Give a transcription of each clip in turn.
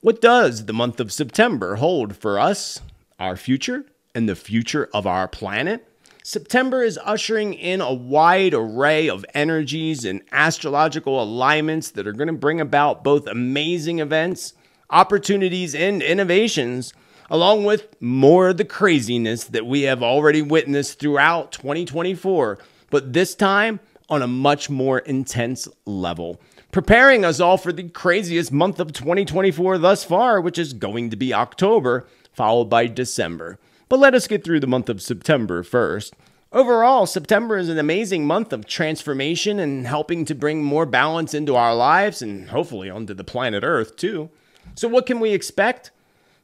What does the month of September hold for us, our future, and the future of our planet? September is ushering in a wide array of energies and astrological alignments that are going to bring about both amazing events, opportunities, and innovations, along with more of the craziness that we have already witnessed throughout 2024, but this time on a much more intense level. Preparing us all for the craziest month of 2024 thus far, which is going to be October, followed by December. But let us get through the month of September first. Overall, September is an amazing month of transformation and helping to bring more balance into our lives and hopefully onto the planet Earth too. So, what can we expect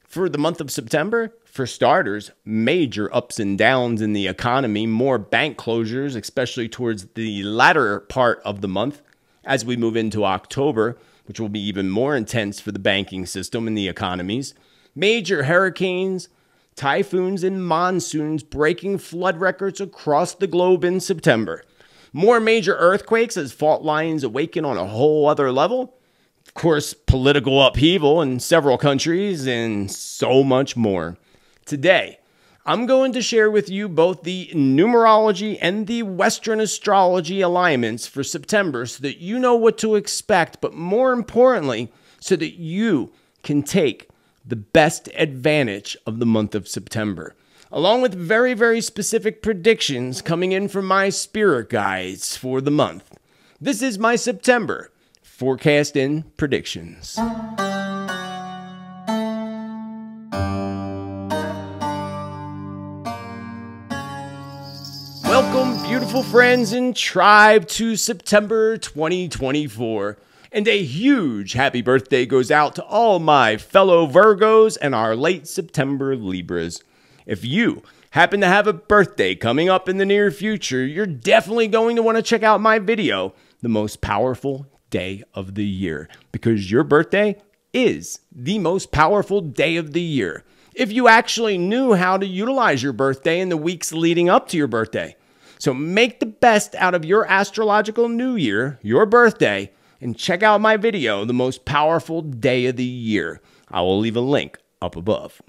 for the month of September? For starters, major ups and downs in the economy, more bank closures, especially towards the latter part of the month as we move into October, which will be even more intense for the banking system and the economies. Major hurricanes, typhoons, and monsoons breaking flood records across the globe in September. More major earthquakes as fault lines awaken on a whole other level. Of course, political upheaval in several countries, and so much more. Today, I'm going to share with you both the numerology and the Western astrology alignments for September so that you know what to expect, but more importantly, so that you can take the best advantage of the month of September, along with very, very specific predictions coming in from my spirit guides for the month. This is my September forecast and predictions. Beautiful friends and tribe, to September 2024. And a huge happy birthday goes out to all my fellow Virgos and our late September Libras. If you happen to have a birthday coming up in the near future, you're definitely going to want to check out my video, The Most Powerful Day of the Year, because your birthday is the most powerful day of the year. If you actually knew how to utilize your birthday in the weeks leading up to your birthday. So make the best out of your astrological new year, your birthday, and check out my video, The Most Powerful Day of the Year. I will leave a link up above.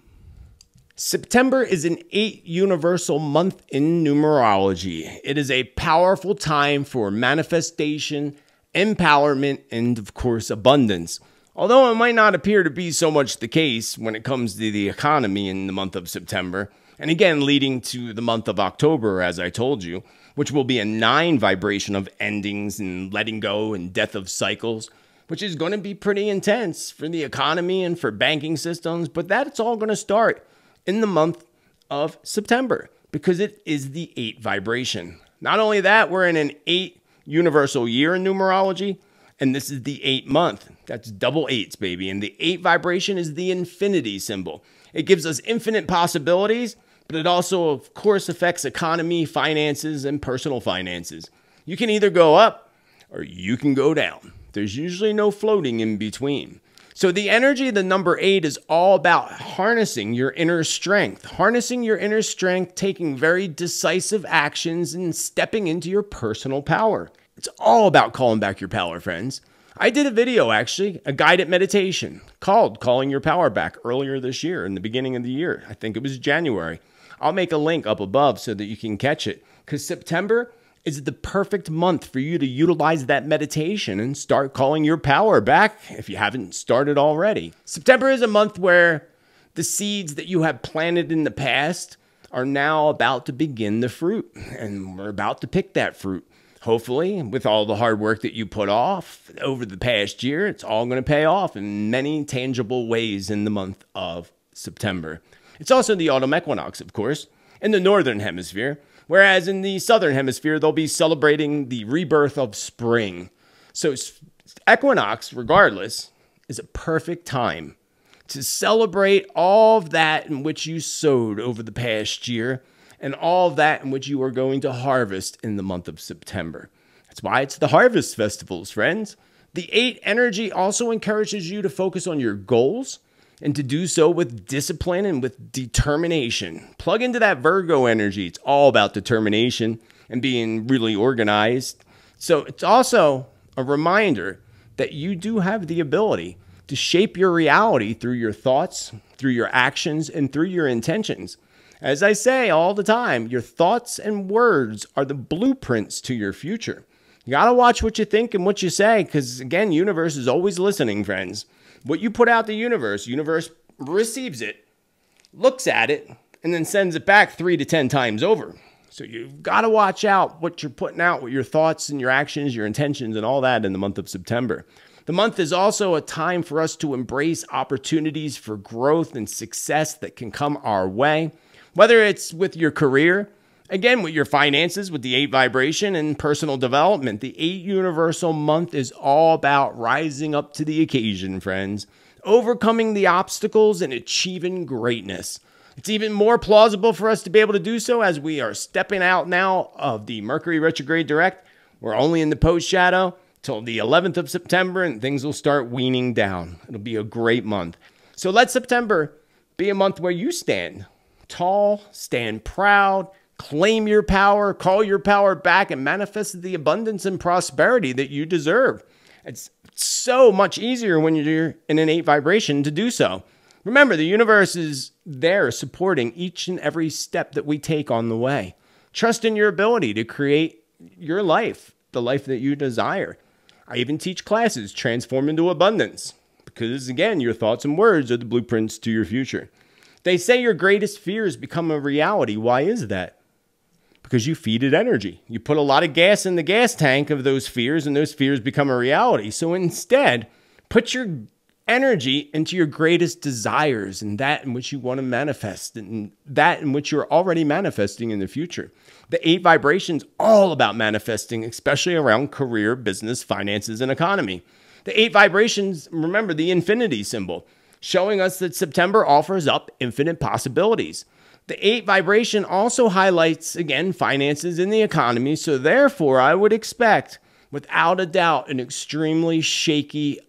September is an eight universal month in numerology. It is a powerful time for manifestation, empowerment, and of course, abundance. Although it might not appear to be so much the case when it comes to the economy in the month of September, and again leading to the month of October, as I told you, which will be a nine vibration of endings and letting go and death of cycles, which is going to be pretty intense for the economy and for banking systems. But that's all going to start in the month of September because it is the eight vibration. Not only that, we're in an eight universal year in numerology, and this is the eight month. That's double eights, baby. And the eight vibration is the infinity symbol. It gives us infinite possibilities but it also, of course, affects economy, finances, and personal finances. You can either go up or you can go down. There's usually no floating in between. So, the energy of the number eight is all about harnessing your inner strength, harnessing your inner strength, taking very decisive actions, and stepping into your personal power. It's all about calling back your power, friends. I did a video actually, a guided meditation called Calling Your Power Back earlier this year in the beginning of the year. I think it was January. I'll make a link up above so that you can catch it. Because September is the perfect month for you to utilize that meditation and start calling your power back if you haven't started already. September is a month where the seeds that you have planted in the past are now about to begin the fruit, and we're about to pick that fruit. Hopefully, with all the hard work that you put off over the past year, it's all going to pay off in many tangible ways in the month of September. It's also the autumn equinox, of course, in the northern hemisphere, whereas in the southern hemisphere, they'll be celebrating the rebirth of spring. So, equinox, regardless, is a perfect time to celebrate all of that in which you sowed over the past year and all that in which you are going to harvest in the month of September. That's why it's the harvest festivals, friends. The eight energy also encourages you to focus on your goals and to do so with discipline and with determination. Plug into that Virgo energy. It's all about determination and being really organized. So it's also a reminder that you do have the ability to shape your reality through your thoughts, through your actions, and through your intentions. As I say all the time, your thoughts and words are the blueprints to your future. You got to watch what you think and what you say because again, universe is always listening, friends. What you put out the universe, universe receives it, looks at it, and then sends it back 3 to 10 times over. So you've got to watch out what you're putting out, with your thoughts and your actions, your intentions, and all that in the month of September. The month is also a time for us to embrace opportunities for growth and success that can come our way, whether it's with your career, again, with your finances, with the eight vibration and personal development. The eight universal month is all about rising up to the occasion, friends, overcoming the obstacles and achieving greatness. It's even more plausible for us to be able to do so as we are stepping out now of the Mercury retrograde direct. We're only in the post shadow till the 11th of September and things will start weaning down. It'll be a great month. So let September be a month where you stand tall, stand proud, claim your power, call your power back, and manifest the abundance and prosperity that you deserve. It's so much easier when you're in an eight vibration to do so. Remember, the universe is there supporting each and every step that we take on the way. Trust in your ability to create your life, the life that you desire. I even teach classes, Transform into Abundance, because again, your thoughts and words are the blueprints to your future. They say your greatest fears become a reality. Why is that? Because you feed it energy. You put a lot of gas in the gas tank of those fears, and those fears become a reality. So instead, put your energy into your greatest desires and that in which you want to manifest and that in which you're already manifesting in the future. The eight vibrations all about manifesting, especially around career, business, finances, and economy. The eight vibrations, remember the infinity symbol, showing us that September offers up infinite possibilities. The eight vibration also highlights, again, finances in the economy. So, therefore, I would expect, without a doubt, an extremely shaky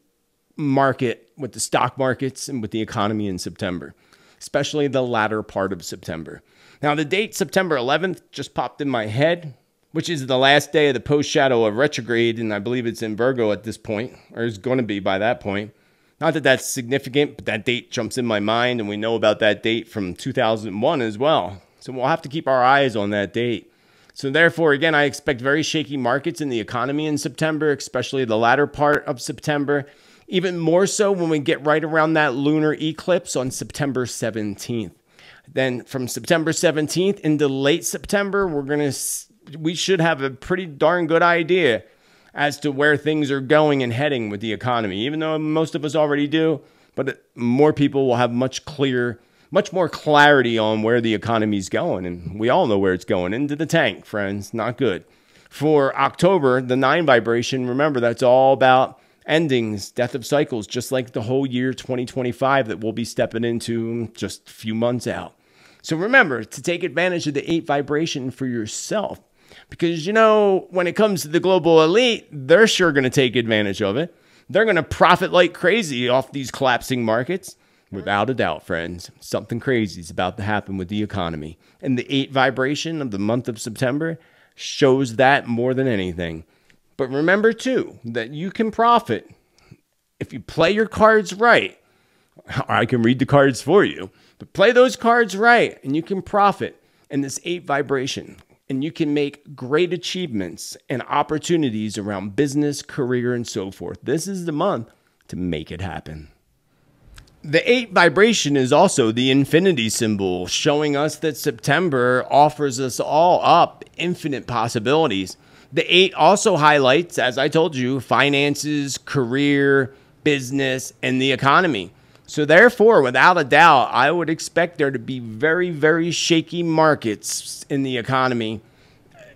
market with the stock markets and with the economy in September, especially the latter part of September. Now, the date September 11th just popped in my head, which is the last day of the post shadow of retrograde, and I believe it's in Virgo at this point, or is going to be by that point. Not that that's significant, but that date jumps in my mind, and we know about that date from 2001 as well. So we'll have to keep our eyes on that date. So, therefore, again, I expect very shaky markets in the economy in September, especially the latter part of September even more so when we get right around that lunar eclipse on September 17th. Then from September 17th into late September, we're going to we should have a pretty darn good idea as to where things are going and heading with the economy. Even though most of us already do, but more people will have much clear much more clarity on where the economy's going and we all know where it's going into the tank, friends. Not good. For October, the 9 vibration, remember that's all about endings, death of cycles, just like the whole year 2025 that we'll be stepping into just a few months out. So remember to take advantage of the eight vibration for yourself. Because, you know, when it comes to the global elite, they're sure going to take advantage of it. They're going to profit like crazy off these collapsing markets. Without a doubt, friends, something crazy is about to happen with the economy. And the eight vibration of the month of September shows that more than anything. But remember, too, that you can profit if you play your cards right. I can read the cards for you, but play those cards right and you can profit in this eight vibration and you can make great achievements and opportunities around business, career, and so forth. This is the month to make it happen. The eight vibration is also the infinity symbol, showing us that September offers us all up infinite possibilities. The eight also highlights, as I told you, finances, career, business, and the economy. So, therefore, without a doubt, I would expect there to be very, very shaky markets in the economy,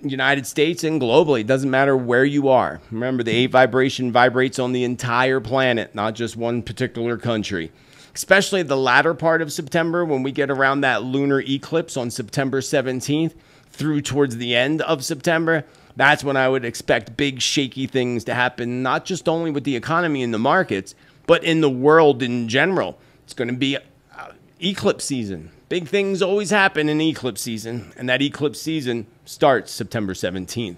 United States and globally. It doesn't matter where you are. Remember, the eight vibration vibrates on the entire planet, not just one particular country. Especially the latter part of September when we get around that lunar eclipse on September 17th through towards the end of September that's when I would expect big shaky things to happen, not just only with the economy and the markets, but in the world in general. It's going to be uh, eclipse season. Big things always happen in eclipse season, and that eclipse season starts September 17th.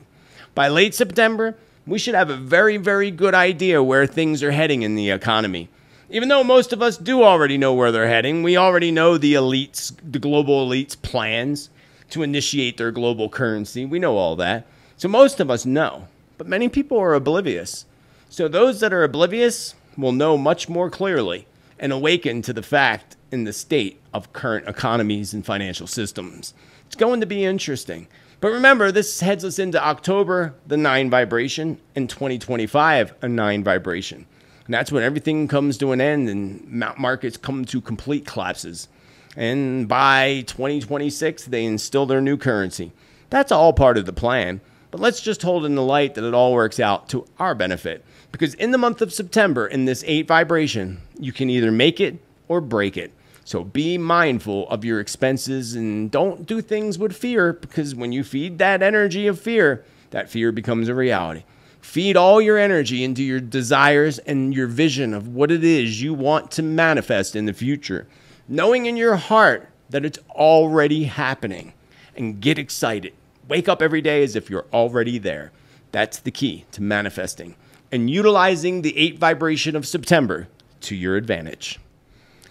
By late September, we should have a very, very good idea where things are heading in the economy. Even though most of us do already know where they're heading, we already know the elites, the global elites' plans to initiate their global currency. We know all that. So most of us know, but many people are oblivious. So those that are oblivious will know much more clearly and awaken to the fact in the state of current economies and financial systems. It's going to be interesting. But remember, this heads us into October, the nine vibration, and 2025, a nine vibration. And that's when everything comes to an end and markets come to complete collapses. And by 2026, they instill their new currency. That's all part of the plan. But let's just hold in the light that it all works out to our benefit. Because in the month of September, in this eight vibration, you can either make it or break it. So be mindful of your expenses and don't do things with fear because when you feed that energy of fear, that fear becomes a reality. Feed all your energy into your desires and your vision of what it is you want to manifest in the future, knowing in your heart that it's already happening. And get excited. Wake up every day as if you're already there. That's the key to manifesting and utilizing the eight vibration of September to your advantage.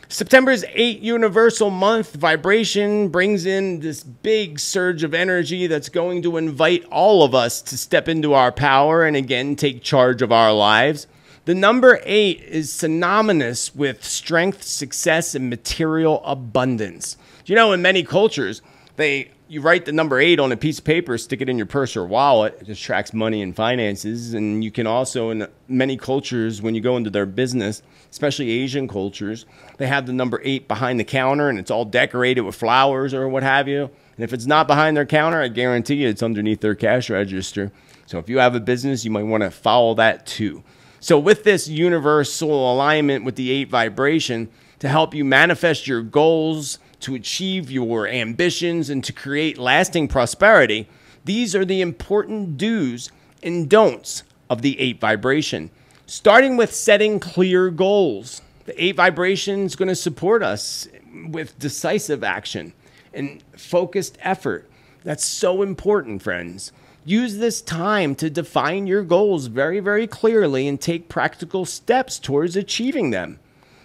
September's eight universal month vibration brings in this big surge of energy that's going to invite all of us to step into our power and again take charge of our lives. The number eight is synonymous with strength, success, and material abundance. You know, in many cultures, they you write the number eight on a piece of paper, stick it in your purse or wallet. It just tracks money and finances. And you can also, in many cultures, when you go into their business, especially Asian cultures, they have the number eight behind the counter and it's all decorated with flowers or what have you. And if it's not behind their counter, I guarantee you it's underneath their cash register. So if you have a business, you might want to follow that too. So with this universal alignment with the eight vibration to help you manifest your goals, to achieve your ambitions, and to create lasting prosperity, these are the important do's and don'ts of the eight vibration. Starting with setting clear goals. The eight vibration is going to support us with decisive action and focused effort. That's so important, friends. Use this time to define your goals very, very clearly and take practical steps towards achieving them.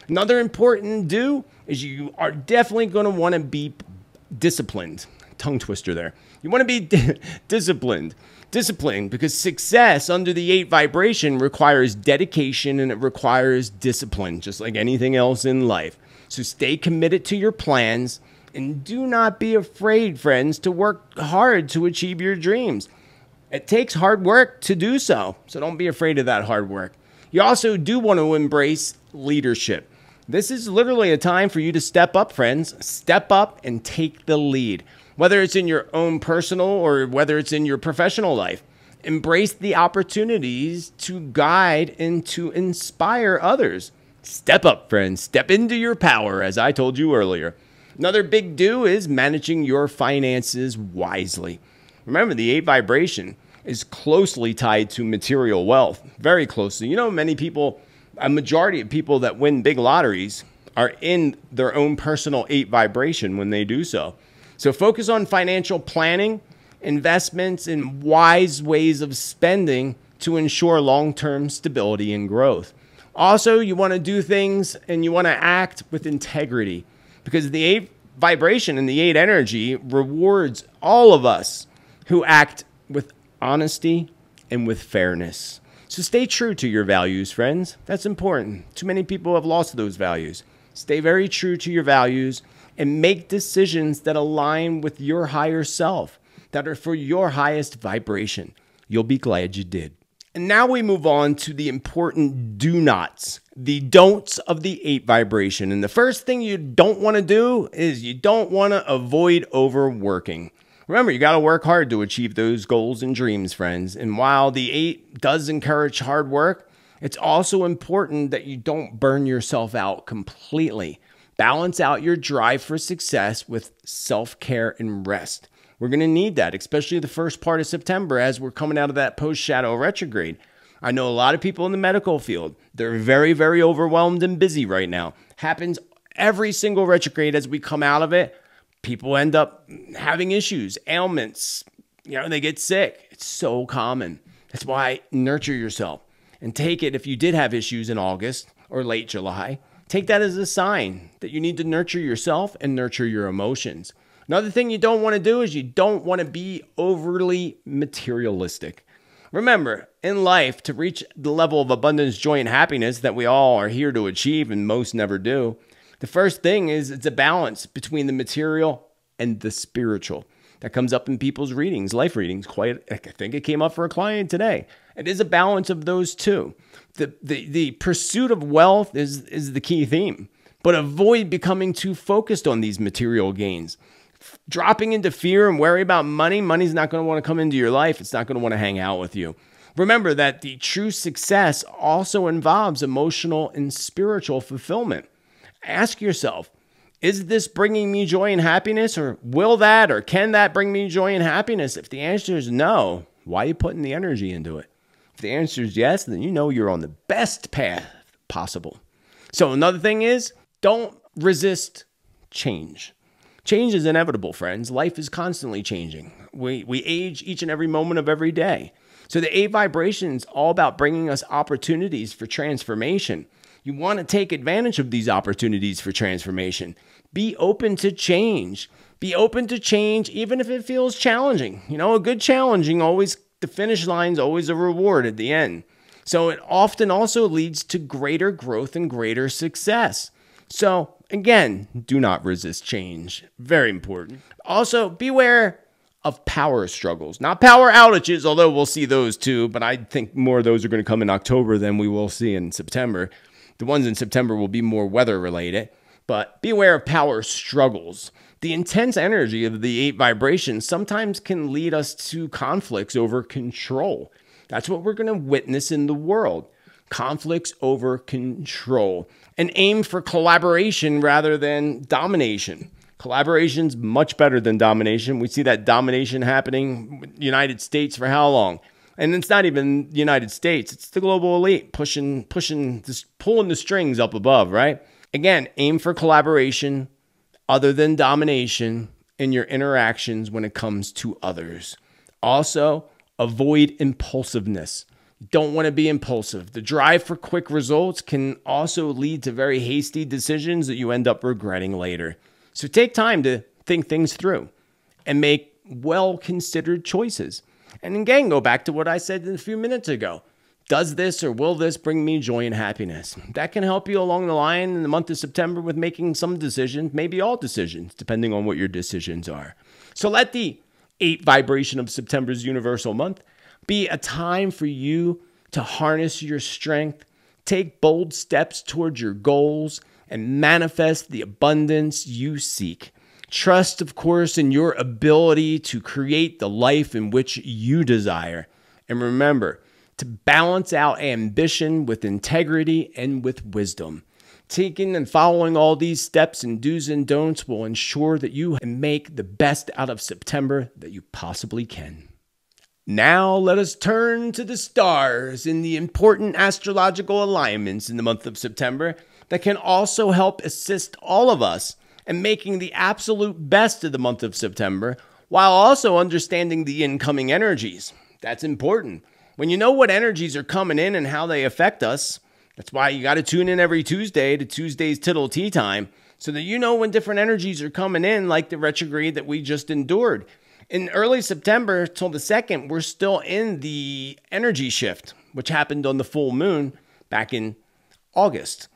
Another important do is you are definitely going to want to be disciplined. Tongue twister there. You want to be di- disciplined. Disciplined because success under the eight vibration requires dedication and it requires discipline, just like anything else in life. So stay committed to your plans and do not be afraid, friends, to work hard to achieve your dreams. It takes hard work to do so, so don't be afraid of that hard work. You also do want to embrace leadership. This is literally a time for you to step up, friends. Step up and take the lead, whether it's in your own personal or whether it's in your professional life. Embrace the opportunities to guide and to inspire others. Step up, friends. Step into your power, as I told you earlier. Another big do is managing your finances wisely. Remember, the eight vibration is closely tied to material wealth, very closely. You know, many people a majority of people that win big lotteries are in their own personal eight vibration when they do so. So focus on financial planning, investments, and wise ways of spending to ensure long term stability and growth. Also, you want to do things and you want to act with integrity because the eight vibration and the eight energy rewards all of us who act with honesty and with fairness. So stay true to your values, friends. That's important. Too many people have lost those values. Stay very true to your values and make decisions that align with your higher self, that are for your highest vibration. You'll be glad you did. And now we move on to the important do nots, the don'ts of the eight vibration. And the first thing you don't want to do is you don't want to avoid overworking. Remember, you got to work hard to achieve those goals and dreams, friends. And while the eight does encourage hard work, it's also important that you don't burn yourself out completely. Balance out your drive for success with self care and rest. We're going to need that, especially the first part of September as we're coming out of that post shadow retrograde. I know a lot of people in the medical field, they're very, very overwhelmed and busy right now. Happens every single retrograde as we come out of it people end up having issues, ailments. You know, they get sick. It's so common. That's why nurture yourself and take it if you did have issues in August or late July. Take that as a sign that you need to nurture yourself and nurture your emotions. Another thing you don't want to do is you don't want to be overly materialistic. Remember, in life, to reach the level of abundance, joy, and happiness that we all are here to achieve and most never do, the first thing is it's a balance between the material and the spiritual. That comes up in people's readings, life readings. Quite, I think it came up for a client today. It is a balance of those two. The, the, the pursuit of wealth is, is the key theme, but avoid becoming too focused on these material gains dropping into fear and worry about money, money's not going to want to come into your life. It's not going to want to hang out with you. Remember that the true success also involves emotional and spiritual fulfillment. Ask yourself, is this bringing me joy and happiness, or will that or can that bring me joy and happiness? If the answer is no, why are you putting the energy into it? If the answer is yes, then you know you're on the best path possible. So, another thing is don't resist change. Change is inevitable, friends. Life is constantly changing. We, we age each and every moment of every day. So the eight vibrations all about bringing us opportunities for transformation. You want to take advantage of these opportunities for transformation. Be open to change. Be open to change even if it feels challenging. You know, a good challenging always the finish line's always a reward at the end. So it often also leads to greater growth and greater success. So Again, do not resist change. Very important. Also, beware of power struggles, not power outages, although we'll see those too, but I think more of those are going to come in October than we will see in September. The ones in September will be more weather related, but be aware of power struggles. The intense energy of the eight vibrations sometimes can lead us to conflicts over control. That's what we're going to witness in the world conflicts over control, and aim for collaboration rather than domination. Collaboration's much better than domination. We see that domination happening United States for how long? And it's not even the United States, it's the global elite pushing pushing this pulling the strings up above, right? Again, aim for collaboration other than domination in your interactions when it comes to others. Also, avoid impulsiveness don't want to be impulsive. The drive for quick results can also lead to very hasty decisions that you end up regretting later. So take time to think things through and make well considered choices. And again, go back to what I said a few minutes ago. Does this or will this bring me joy and happiness? That can help you along the line in the month of September with making some decisions, maybe all decisions, depending on what your decisions are. So let the eight vibration of September's universal month be a time for you to harness your strength, take bold steps towards your goals, and manifest the abundance you seek. Trust, of course, in your ability to create the life in which you desire. And remember to balance out ambition with integrity and with wisdom. Taking and following all these steps and do's and don'ts will ensure that you make the best out of September that you possibly can. Now let us turn to the stars in the important astrological alignments in the month of September that can also help assist all of us in making the absolute best of the month of September while also understanding the incoming energies. That's important. When you know what energies are coming in and how they affect us, that's why you got to tune in every Tuesday to Tuesday's Tittel Tea Time so that you know when different energies are coming in, like the retrograde that we just endured in early September till the 2nd, we're still in the energy shift, which happened on the full moon back in August.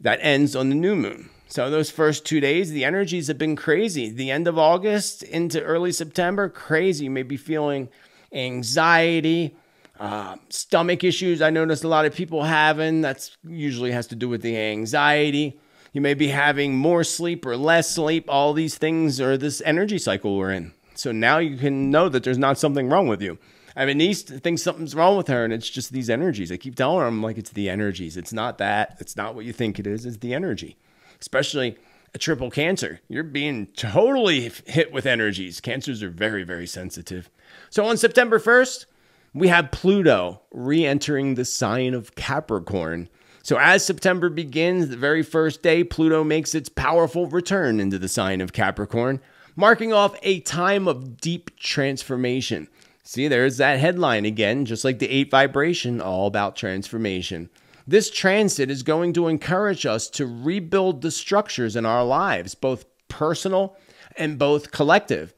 That ends on the new moon. So, those first two days, the energies have been crazy. The end of August into early September, crazy. You may be feeling anxiety, uh, stomach issues. I noticed a lot of people having. That's usually has to do with the anxiety. You may be having more sleep or less sleep. All these things are this energy cycle we're in. So now you can know that there's not something wrong with you. I a niece thinks something's wrong with her, and it's just these energies. I keep telling her, I'm like, it's the energies. It's not that. It's not what you think it is. It's the energy. Especially a triple cancer. You're being totally hit with energies. Cancers are very, very sensitive. So on September 1st, we have Pluto re entering the sign of Capricorn. So as September begins, the very first day, Pluto makes its powerful return into the sign of Capricorn marking off a time of deep transformation. See, there's that headline again, just like the eight vibration, all about transformation. This transit is going to encourage us to rebuild the structures in our lives, both personal and both collective.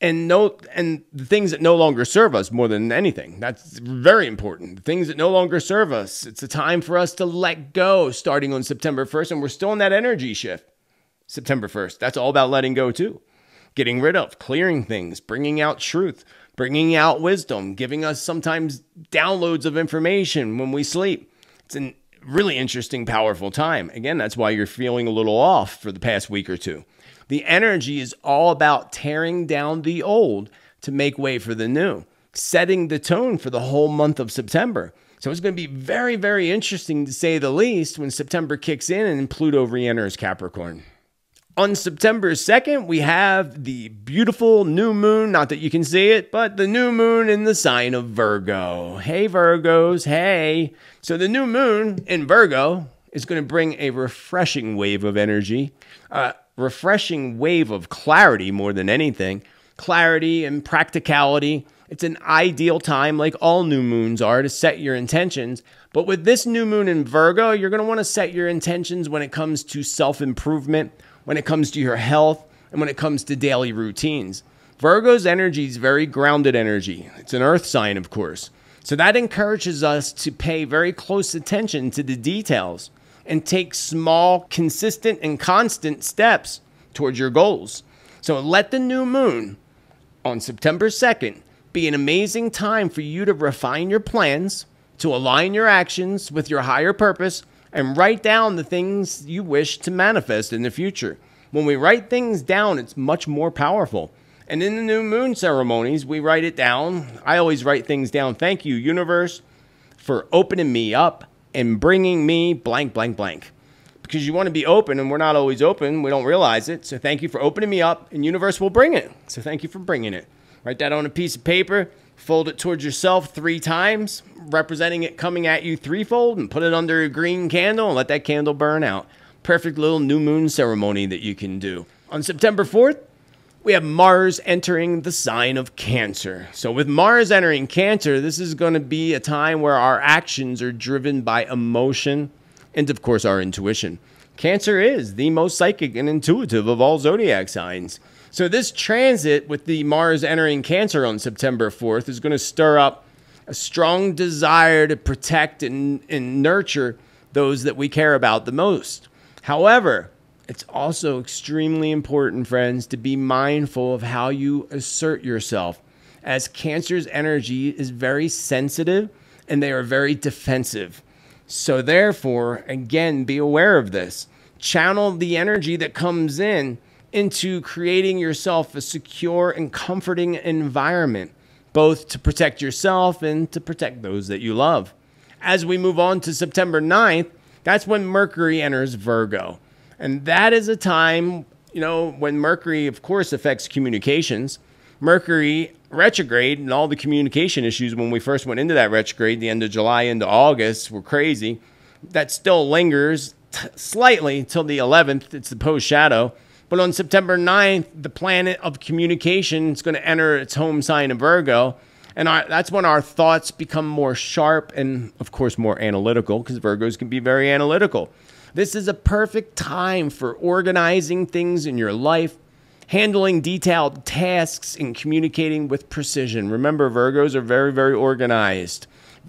And no and the things that no longer serve us more than anything. That's very important. The things that no longer serve us. It's a time for us to let go starting on September 1st and we're still in that energy shift. September 1st. That's all about letting go too. Getting rid of, clearing things, bringing out truth, bringing out wisdom, giving us sometimes downloads of information when we sleep. It's a really interesting, powerful time. Again, that's why you're feeling a little off for the past week or two. The energy is all about tearing down the old to make way for the new, setting the tone for the whole month of September. So it's going to be very, very interesting to say the least when September kicks in and Pluto re enters Capricorn. On September 2nd, we have the beautiful new moon. Not that you can see it, but the new moon in the sign of Virgo. Hey, Virgos, hey. So, the new moon in Virgo is going to bring a refreshing wave of energy, a refreshing wave of clarity more than anything. Clarity and practicality. It's an ideal time, like all new moons are, to set your intentions. But with this new moon in Virgo, you're going to want to set your intentions when it comes to self improvement when it comes to your health and when it comes to daily routines. Virgo's energy is very grounded energy. It's an earth sign, of course. So that encourages us to pay very close attention to the details and take small, consistent, and constant steps towards your goals. So let the new moon on September 2nd be an amazing time for you to refine your plans, to align your actions with your higher purpose, and write down the things you wish to manifest in the future. When we write things down, it's much more powerful. And in the new moon ceremonies, we write it down. I always write things down. Thank you, universe, for opening me up and bringing me blank, blank, blank. Because you want to be open, and we're not always open. We don't realize it. So thank you for opening me up, and universe will bring it. So thank you for bringing it. Write that on a piece of paper fold it towards yourself three times, representing it coming at you threefold, and put it under a green candle and let that candle burn out. Perfect little new moon ceremony that you can do. On September 4th, we have Mars entering the sign of Cancer. So, with Mars entering Cancer, this is going to be a time where our actions are driven by emotion and, of course, our intuition. Cancer is the most psychic and intuitive of all zodiac signs. So this transit with the Mars entering Cancer on September 4th is going to stir up a strong desire to protect and, and nurture those that we care about the most. However, it's also extremely important, friends, to be mindful of how you assert yourself, as Cancer's energy is very sensitive and they are very defensive. So, therefore, again, be aware of this. Channel the energy that comes in into creating yourself a secure and comforting environment, both to protect yourself and to protect those that you love. As we move on to September 9th, that's when Mercury enters Virgo. And that is a time, you know, when Mercury, of course, affects communications. Mercury retrograde and all the communication issues when we first went into that retrograde, the end of July into August, were crazy. That still lingers slightly till the 11th. It's the post shadow. But on September 9th, the planet of communication is going to enter its home sign of Virgo. And our, that's when our thoughts become more sharp and, of course, more analytical because Virgos can be very analytical. This is a perfect time for organizing things in your life, handling detailed tasks, and communicating with precision. Remember, Virgos are very, very organized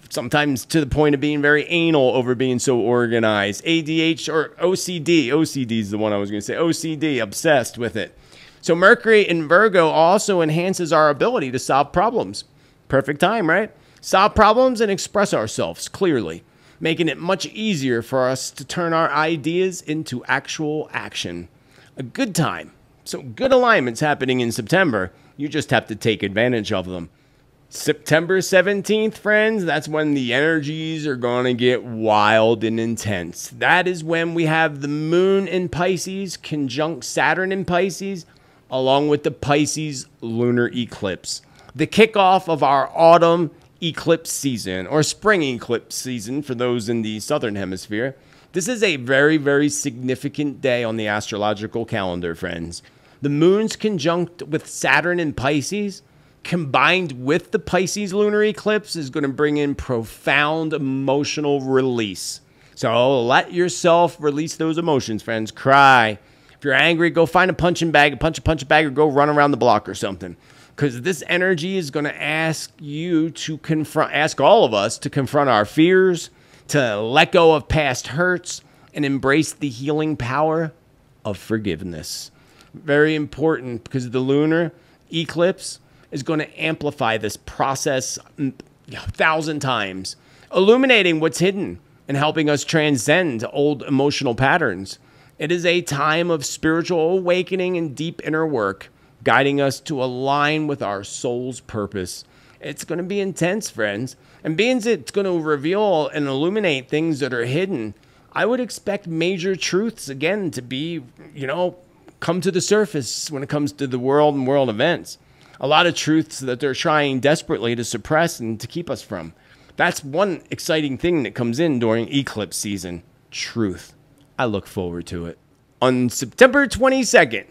sometimes to the point of being very anal over being so organized. ADH or OCD. OCD is the one I was going to say. OCD, obsessed with it. So Mercury in Virgo also enhances our ability to solve problems. Perfect time, right? Solve problems and express ourselves clearly, making it much easier for us to turn our ideas into actual action. A good time. So good alignments happening in September. You just have to take advantage of them. September 17th, friends, that's when the energies are going to get wild and intense. That is when we have the moon in Pisces conjunct Saturn in Pisces, along with the Pisces lunar eclipse. The kickoff of our autumn eclipse season, or spring eclipse season for those in the southern hemisphere. This is a very, very significant day on the astrological calendar, friends. The moon's conjunct with Saturn in Pisces combined with the Pisces lunar eclipse is going to bring in profound emotional release. So let yourself release those emotions, friends. Cry. If you're angry, go find a punching bag, punch a punching bag, or go run around the block or something. Because this energy is going to ask you to confront, ask all of us to confront our fears, to let go of past hurts, and embrace the healing power of forgiveness. Very important because the lunar eclipse is going to amplify this process mm, a thousand times, illuminating what's hidden and helping us transcend old emotional patterns. It is a time of spiritual awakening and deep inner work, guiding us to align with our soul's purpose. It's going to be intense, friends. And being it's going to reveal and illuminate things that are hidden, I would expect major truths again to be, you know, come to the surface when it comes to the world and world events. A lot of truths that they're trying desperately to suppress and to keep us from. That's one exciting thing that comes in during eclipse season truth. I look forward to it. On September 22nd,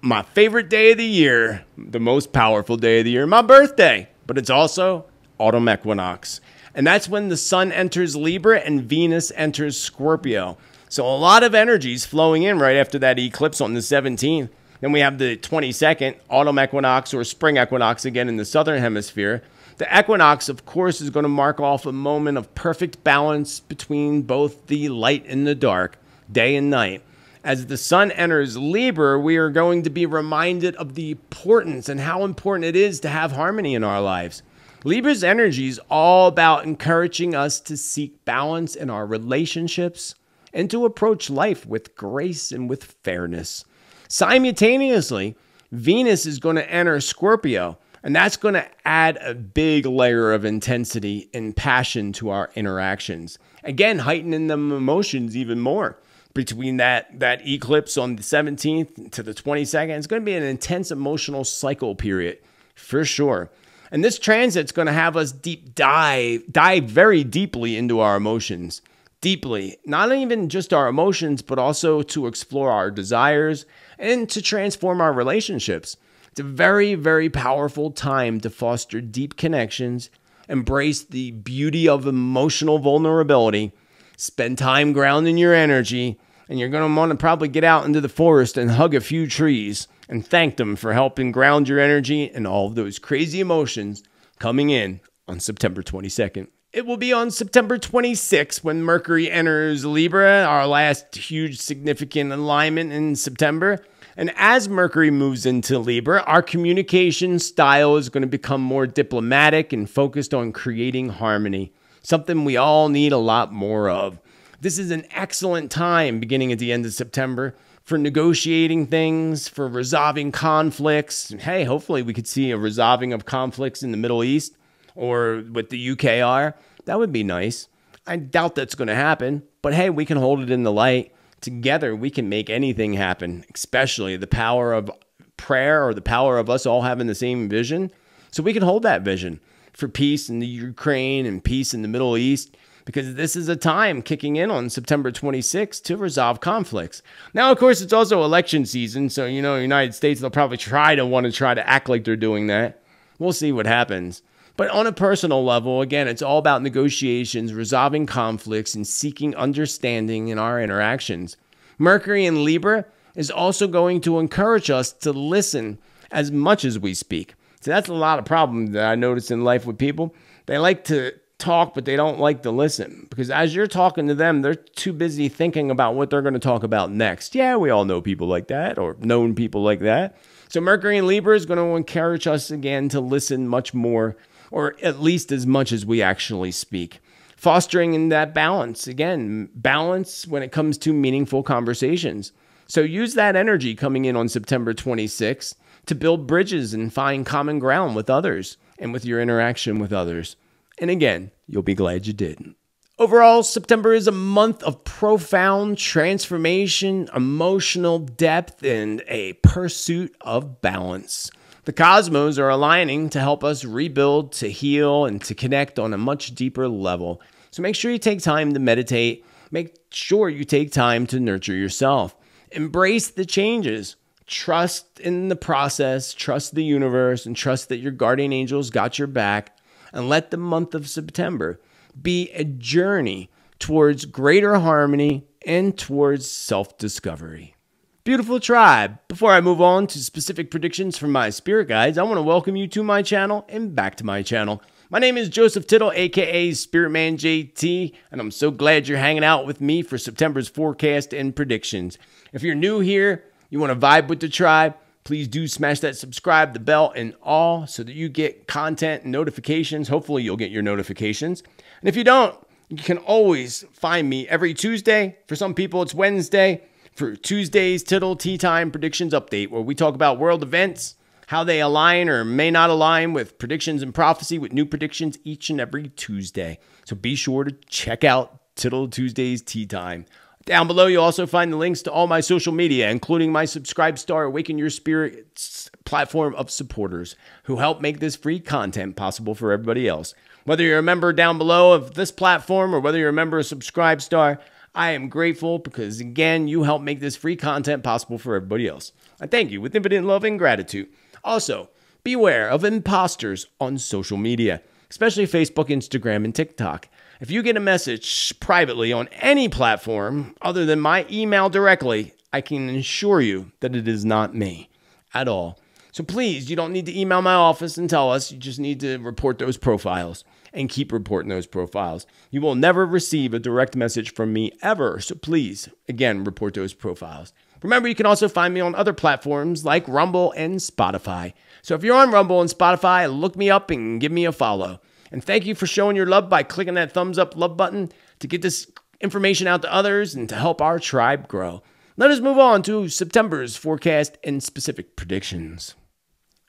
my favorite day of the year, the most powerful day of the year, my birthday, but it's also autumn equinox. And that's when the sun enters Libra and Venus enters Scorpio. So a lot of energies flowing in right after that eclipse on the 17th. Then we have the 22nd, autumn equinox or spring equinox again in the southern hemisphere. The equinox, of course, is going to mark off a moment of perfect balance between both the light and the dark day and night. As the sun enters Libra, we are going to be reminded of the importance and how important it is to have harmony in our lives. Libra's energy is all about encouraging us to seek balance in our relationships and to approach life with grace and with fairness. Simultaneously, Venus is going to enter Scorpio, and that's going to add a big layer of intensity and passion to our interactions. Again, heightening the emotions even more between that that eclipse on the 17th to the 22nd. It's going to be an intense emotional cycle period for sure. And this transit's going to have us deep dive dive very deeply into our emotions. Deeply, not even just our emotions, but also to explore our desires and to transform our relationships. It's a very, very powerful time to foster deep connections, embrace the beauty of emotional vulnerability, spend time grounding your energy, and you're going to want to probably get out into the forest and hug a few trees and thank them for helping ground your energy and all of those crazy emotions coming in on September 22nd. It will be on September 26th when Mercury enters Libra, our last huge significant alignment in September. And as Mercury moves into Libra, our communication style is going to become more diplomatic and focused on creating harmony, something we all need a lot more of. This is an excellent time beginning at the end of September for negotiating things, for resolving conflicts. Hey, hopefully we could see a resolving of conflicts in the Middle East or with the UKR. That would be nice. I doubt that's going to happen, but hey, we can hold it in the light. Together, we can make anything happen, especially the power of prayer or the power of us all having the same vision. So we can hold that vision for peace in the Ukraine and peace in the Middle East because this is a time kicking in on September 26th to resolve conflicts. Now, of course, it's also election season, so you know, United States they'll probably try to want to try to act like they're doing that. We'll see what happens. But on a personal level, again, it's all about negotiations, resolving conflicts, and seeking understanding in our interactions. Mercury in Libra is also going to encourage us to listen as much as we speak. So that's a lot of problems that I notice in life with people. They like to talk, but they don't like to listen because as you're talking to them, they're too busy thinking about what they're going to talk about next. Yeah, we all know people like that or known people like that. So Mercury and Libra is going to encourage us again to listen much more or at least as much as we actually speak. Fostering in that balance, again, balance when it comes to meaningful conversations. So use that energy coming in on September 26th to build bridges and find common ground with others and with your interaction with others. And again, you'll be glad you did. Overall, September is a month of profound transformation, emotional depth, and a pursuit of balance. The cosmos are aligning to help us rebuild, to heal, and to connect on a much deeper level. So make sure you take time to meditate. Make sure you take time to nurture yourself. Embrace the changes. Trust in the process, trust the universe, and trust that your guardian angels got your back and let the month of September be a journey towards greater harmony and towards self discovery. Beautiful tribe. Before I move on to specific predictions from my spirit guides, I want to welcome you to my channel and back to my channel. My name is Joseph Tittel, aka Spiritman JT, and I'm so glad you're hanging out with me for September's forecast and predictions. If you're new here, you want to vibe with the tribe, please do smash that subscribe, the bell, and all so that you get content and notifications. Hopefully, you'll get your notifications. And if you don't, you can always find me every Tuesday. For some people, it's Wednesday. For Tuesday's Tittel Tea Time Predictions Update, where we talk about world events, how they align or may not align with predictions and prophecy with new predictions each and every Tuesday. So be sure to check out Tittel Tuesday's Tea Time. Down below, you'll also find the links to all my social media, including my SubscribeStar Awaken Your Spirit platform of supporters who help make this free content possible for everybody else. Whether you're a member down below of this platform or whether you're a member of SubscribeStar, I am grateful because, again, you help make this free content possible for everybody else. I thank you with infinite love and gratitude. Also, beware of imposters on social media, especially Facebook, Instagram, and TikTok. If you get a message privately on any platform other than my email directly, I can assure you that it is not me at all. So please, you don't need to email my office and tell us. You just need to report those profiles and keep reporting those profiles. You will never receive a direct message from me ever. So please, again, report those profiles. Remember, you can also find me on other platforms like Rumble and Spotify. So if you're on Rumble and Spotify, look me up and give me a follow. And thank you for showing your love by clicking that thumbs up love button to get this information out to others and to help our tribe grow. Let us move on to September's forecast and specific predictions.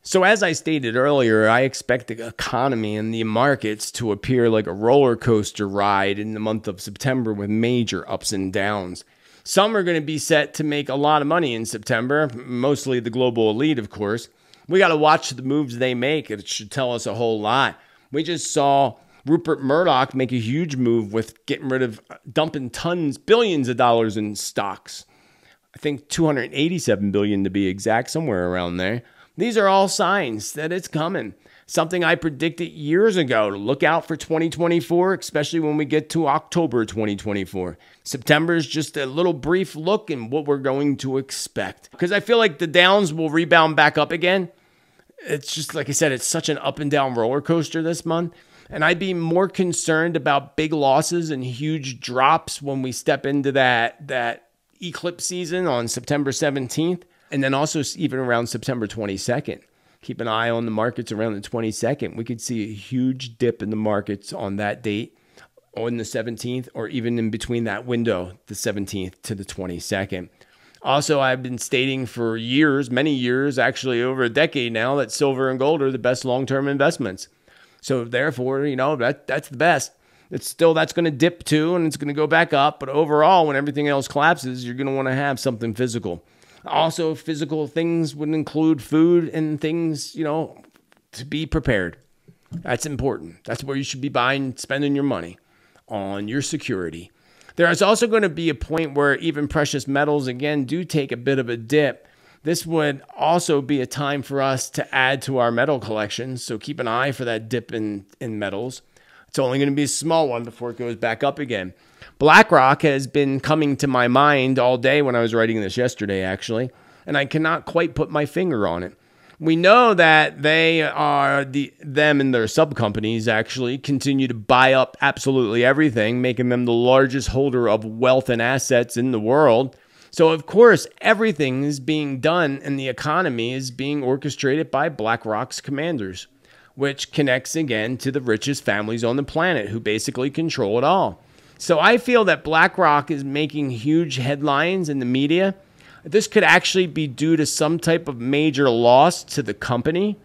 So, as I stated earlier, I expect the economy and the markets to appear like a roller coaster ride in the month of September with major ups and downs. Some are going to be set to make a lot of money in September, mostly the global elite, of course. We got to watch the moves they make. It should tell us a whole lot. We just saw Rupert Murdoch make a huge move with getting rid of uh, dumping tons, billions of dollars in stocks. I think 287 billion to be exact, somewhere around there. These are all signs that it's coming. Something I predicted years ago to look out for 2024, especially when we get to October 2024. September is just a little brief look in what we're going to expect. Because I feel like the downs will rebound back up again it's just like I said, it's such an up and down roller coaster this month. And I'd be more concerned about big losses and huge drops when we step into that that eclipse season on September 17th and then also even around September 22nd. Keep an eye on the markets around the 22nd. We could see a huge dip in the markets on that date on the 17th or even in between that window, the 17th to the 22nd. Also, I've been stating for years, many years, actually over a decade now, that silver and gold are the best long-term investments. So therefore, you know, that that's the best. It's still that's going to dip too and it's going to go back up, but overall when everything else collapses, you're going to want to have something physical. Also, physical things would include food and things, you know, to be prepared. That's important. That's where you should be buying, spending your money on your security. There is also going to be a point where even precious metals, again, do take a bit of a dip. This would also be a time for us to add to our metal collection. So keep an eye for that dip in, in metals. It's only going to be a small one before it goes back up again. BlackRock has been coming to my mind all day when I was writing this yesterday, actually, and I cannot quite put my finger on it we know that they are the them and their sub companies actually continue to buy up absolutely everything, making them the largest holder of wealth and assets in the world. So of course, everything is being done and the economy is being orchestrated by BlackRock's commanders, which connects again to the richest families on the planet who basically control it all. So I feel that BlackRock is making huge headlines in the media this could actually be due to some type of major loss to the company.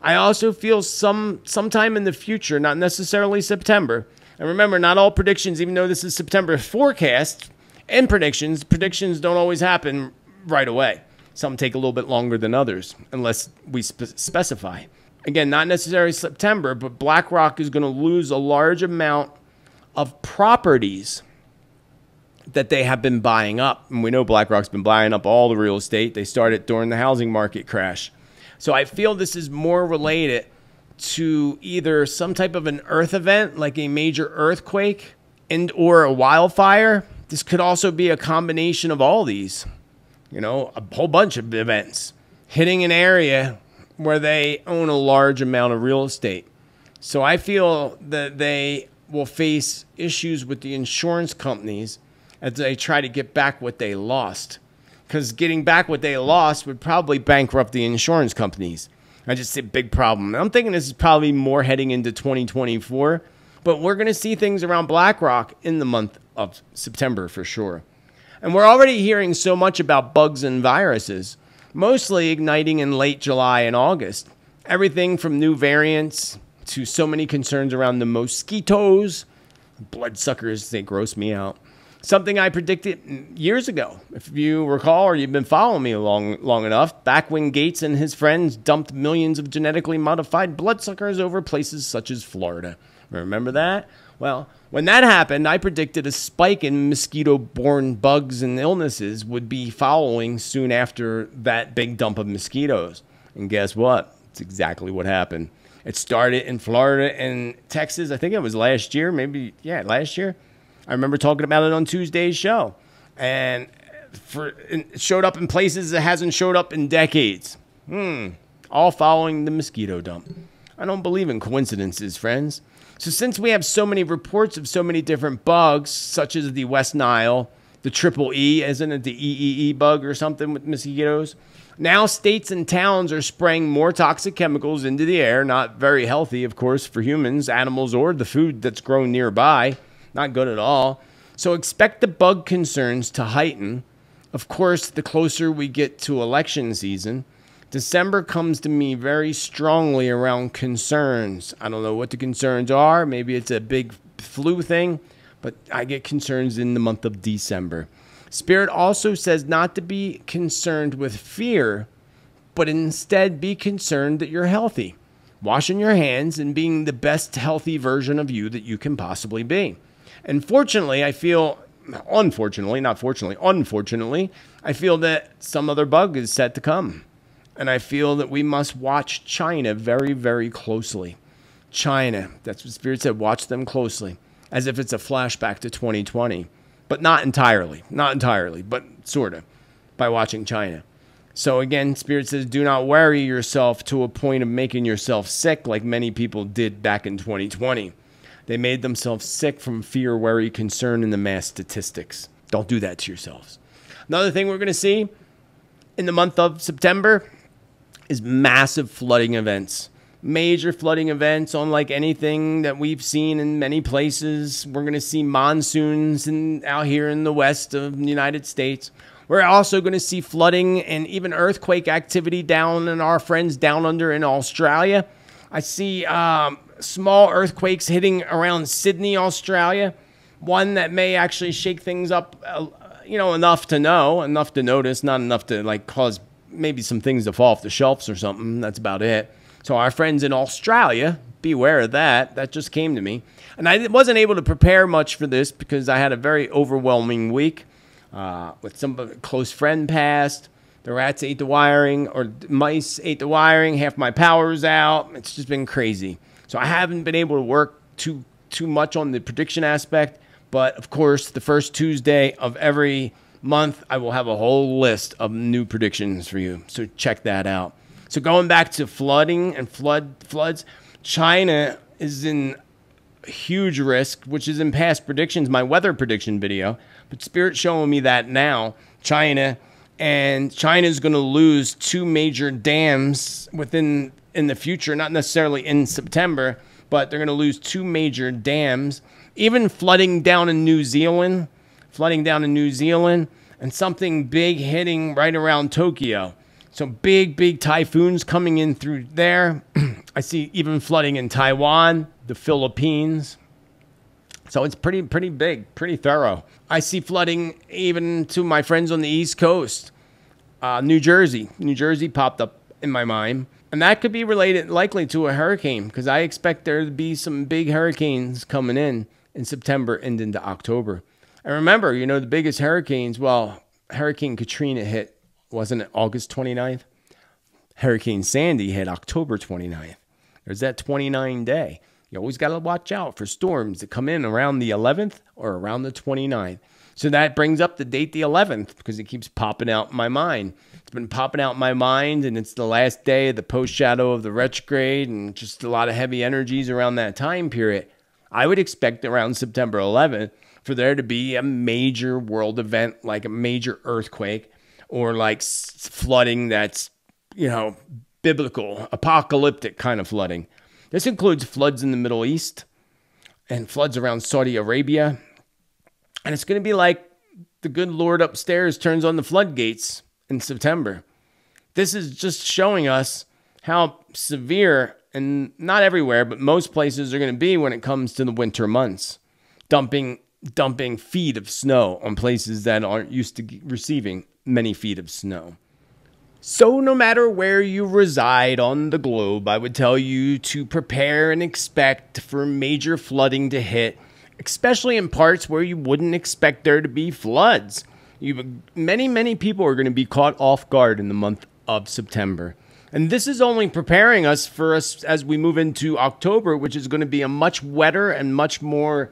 I also feel some sometime in the future, not necessarily September. And remember, not all predictions, even though this is September forecast and predictions, predictions don't always happen right away. Some take a little bit longer than others, unless we spe- specify. Again, not necessarily September, but BlackRock is going to lose a large amount of properties that they have been buying up. And we know BlackRock's been buying up all the real estate. They started during the housing market crash. So I feel this is more related to either some type of an earth event, like a major earthquake and or a wildfire. This could also be a combination of all these. You know, a whole bunch of events hitting an area where they own a large amount of real estate. So I feel that they will face issues with the insurance companies as they try to get back what they lost. Because getting back what they lost would probably bankrupt the insurance companies. I just see a big problem. I'm thinking this is probably more heading into 2024, but we're going to see things around BlackRock in the month of September for sure. And we're already hearing so much about bugs and viruses, mostly igniting in late July and August. Everything from new variants to so many concerns around the mosquitoes, bloodsuckers, they gross me out. Something I predicted years ago. If you recall or you've been following me long, long enough, back when Gates and his friends dumped millions of genetically modified bloodsuckers over places such as Florida. Remember that? Well, when that happened, I predicted a spike in mosquito borne bugs and illnesses would be following soon after that big dump of mosquitoes. And guess what? It's exactly what happened. It started in Florida and Texas. I think it was last year, maybe, yeah, last year. I remember talking about it on Tuesday's show, and for it showed up in places it hasn't showed up in decades. Hmm. All following the mosquito dump. I don't believe in coincidences, friends. So since we have so many reports of so many different bugs, such as the West Nile, the triple E, isn't it the EEE bug or something with mosquitoes? Now states and towns are spraying more toxic chemicals into the air, not very healthy, of course, for humans, animals, or the food that's grown nearby. Not good at all. So expect the bug concerns to heighten. Of course, the closer we get to election season, December comes to me very strongly around concerns. I don't know what the concerns are. Maybe it's a big flu thing, but I get concerns in the month of December. Spirit also says not to be concerned with fear, but instead be concerned that you're healthy, washing your hands and being the best healthy version of you that you can possibly be. And fortunately, I feel, unfortunately, not fortunately, unfortunately, I feel that some other bug is set to come. And I feel that we must watch China very, very closely. China, that's what Spirit said, watch them closely, as if it's a flashback to 2020, but not entirely, not entirely, but sort of, by watching China. So again, Spirit says, do not worry yourself to a point of making yourself sick like many people did back in 2020. They made themselves sick from fear, worry, concern in the mass statistics. Don't do that to yourselves. Another thing we're going to see in the month of September is massive flooding events. Major flooding events, unlike anything that we've seen in many places. We're going to see monsoons in, out here in the west of the United States. We're also going to see flooding and even earthquake activity down in our friends down under in Australia. I see um, small earthquakes hitting around Sydney, Australia. One that may actually shake things up, uh, you know, enough to know, enough to notice, not enough to like cause maybe some things to fall off the shelves or something. That's about it. So our friends in Australia, beware of that. That just came to me. And I wasn't able to prepare much for this because I had a very overwhelming week. Uh, with some close friend passed. The rats ate the wiring, or mice ate the wiring. Half my power's out. It's just been crazy. So I haven't been able to work too too much on the prediction aspect, but of course, the first Tuesday of every month, I will have a whole list of new predictions for you. So check that out. So going back to flooding and flood floods, China is in huge risk, which is in past predictions, my weather prediction video. But Spirit showing me that now, China and China is going to lose two major dams within in the future, not necessarily in September, but they're going to lose two major dams, even flooding down in New Zealand, flooding down in New Zealand, and something big hitting right around Tokyo. So big, big typhoons coming in through there. I see even flooding in Taiwan, the Philippines. So it's pretty, pretty big, pretty thorough. I see flooding even to my friends on the East Coast. Uh, New Jersey. New Jersey popped up in my mind. And that could be related likely to a hurricane because I expect there to be some big hurricanes coming in in September and into October. And remember, you know, the biggest hurricanes, well, Hurricane Katrina hit, wasn't it August 29th? Hurricane Sandy hit October 29th. There's that 29 day. You always got to watch out for storms that come in around the 11th or around the 29th. So that brings up the date the 11th because it keeps popping out in my mind. It's been popping out in my mind, and it's the last day of the post shadow of the retrograde, and just a lot of heavy energies around that time period. I would expect around September 11th for there to be a major world event like a major earthquake or like flooding that's, you know, biblical, apocalyptic kind of flooding. This includes floods in the Middle East and floods around Saudi Arabia. And it's going to be like the good Lord upstairs turns on the floodgates in September. This is just showing us how severe, and not everywhere, but most places are going to be when it comes to the winter months, dumping dumping feet of snow on places that aren't used to receiving many feet of snow. So, no matter where you reside on the globe, I would tell you to prepare and expect for major flooding to hit, especially in parts where you wouldn't expect there to be floods. You, many, many people are going to be caught off guard in the month of September. And this is only preparing us for us as we move into October, which is going to be a much wetter and much more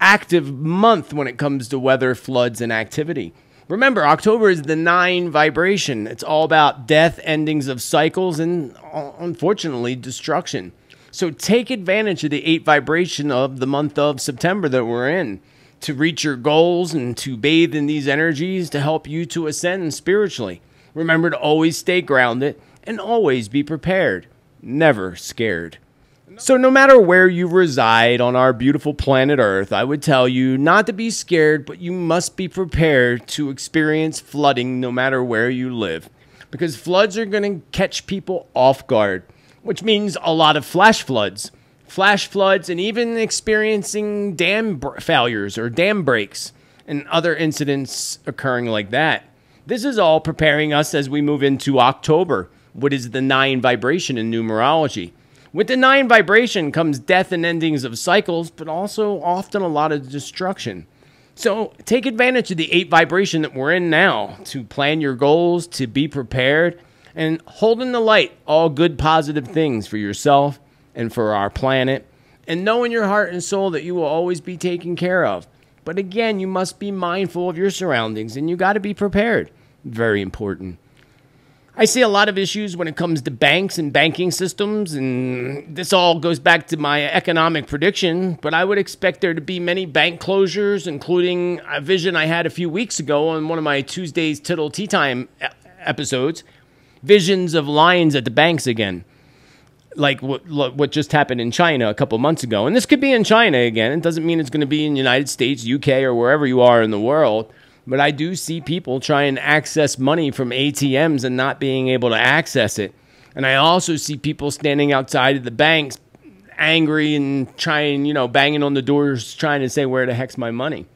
active month when it comes to weather, floods, and activity. Remember, October is the nine vibration. It's all about death, endings of cycles, and uh, unfortunately, destruction. So take advantage of the eight vibration of the month of September that we're in to reach your goals and to bathe in these energies to help you to ascend spiritually. Remember to always stay grounded and always be prepared, never scared. So, no matter where you reside on our beautiful planet Earth, I would tell you not to be scared, but you must be prepared to experience flooding no matter where you live. Because floods are going to catch people off guard, which means a lot of flash floods. Flash floods, and even experiencing dam failures or dam breaks and other incidents occurring like that. This is all preparing us as we move into October, what is the nine vibration in numerology. With the nine vibration comes death and endings of cycles, but also often a lot of destruction. So take advantage of the eight vibration that we're in now to plan your goals, to be prepared, and hold in the light all good positive things for yourself and for our planet. And know in your heart and soul that you will always be taken care of. But again, you must be mindful of your surroundings and you got to be prepared. Very important. I see a lot of issues when it comes to banks and banking systems, and this all goes back to my economic prediction. But I would expect there to be many bank closures, including a vision I had a few weeks ago on one of my Tuesdays Tittel Tea Time episodes visions of lines at the banks again. Like what, what just happened in China a couple months ago. And this could be in China again. It doesn't mean it's going to be in the United States, UK, or wherever you are in the world but I do see people trying to access money from ATMs and not being able to access it. And I also see people standing outside of the banks angry and trying, you know, banging on the doors trying to say, where the heck's my money?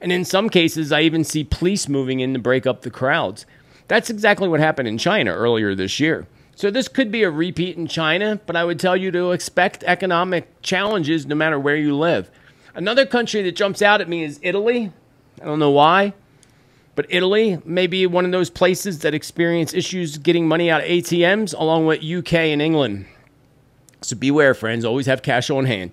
And in some cases, I even see police moving in to break up the crowds. That's exactly what happened in China earlier this year. So this could be a repeat in China, but I would tell you to expect economic challenges no matter where you live. Another country that jumps out at me is Italy. I don't know why. But Italy may be one of those places that experience issues getting money out of ATMs, along with UK and England. So beware, friends. Always have cash on hand,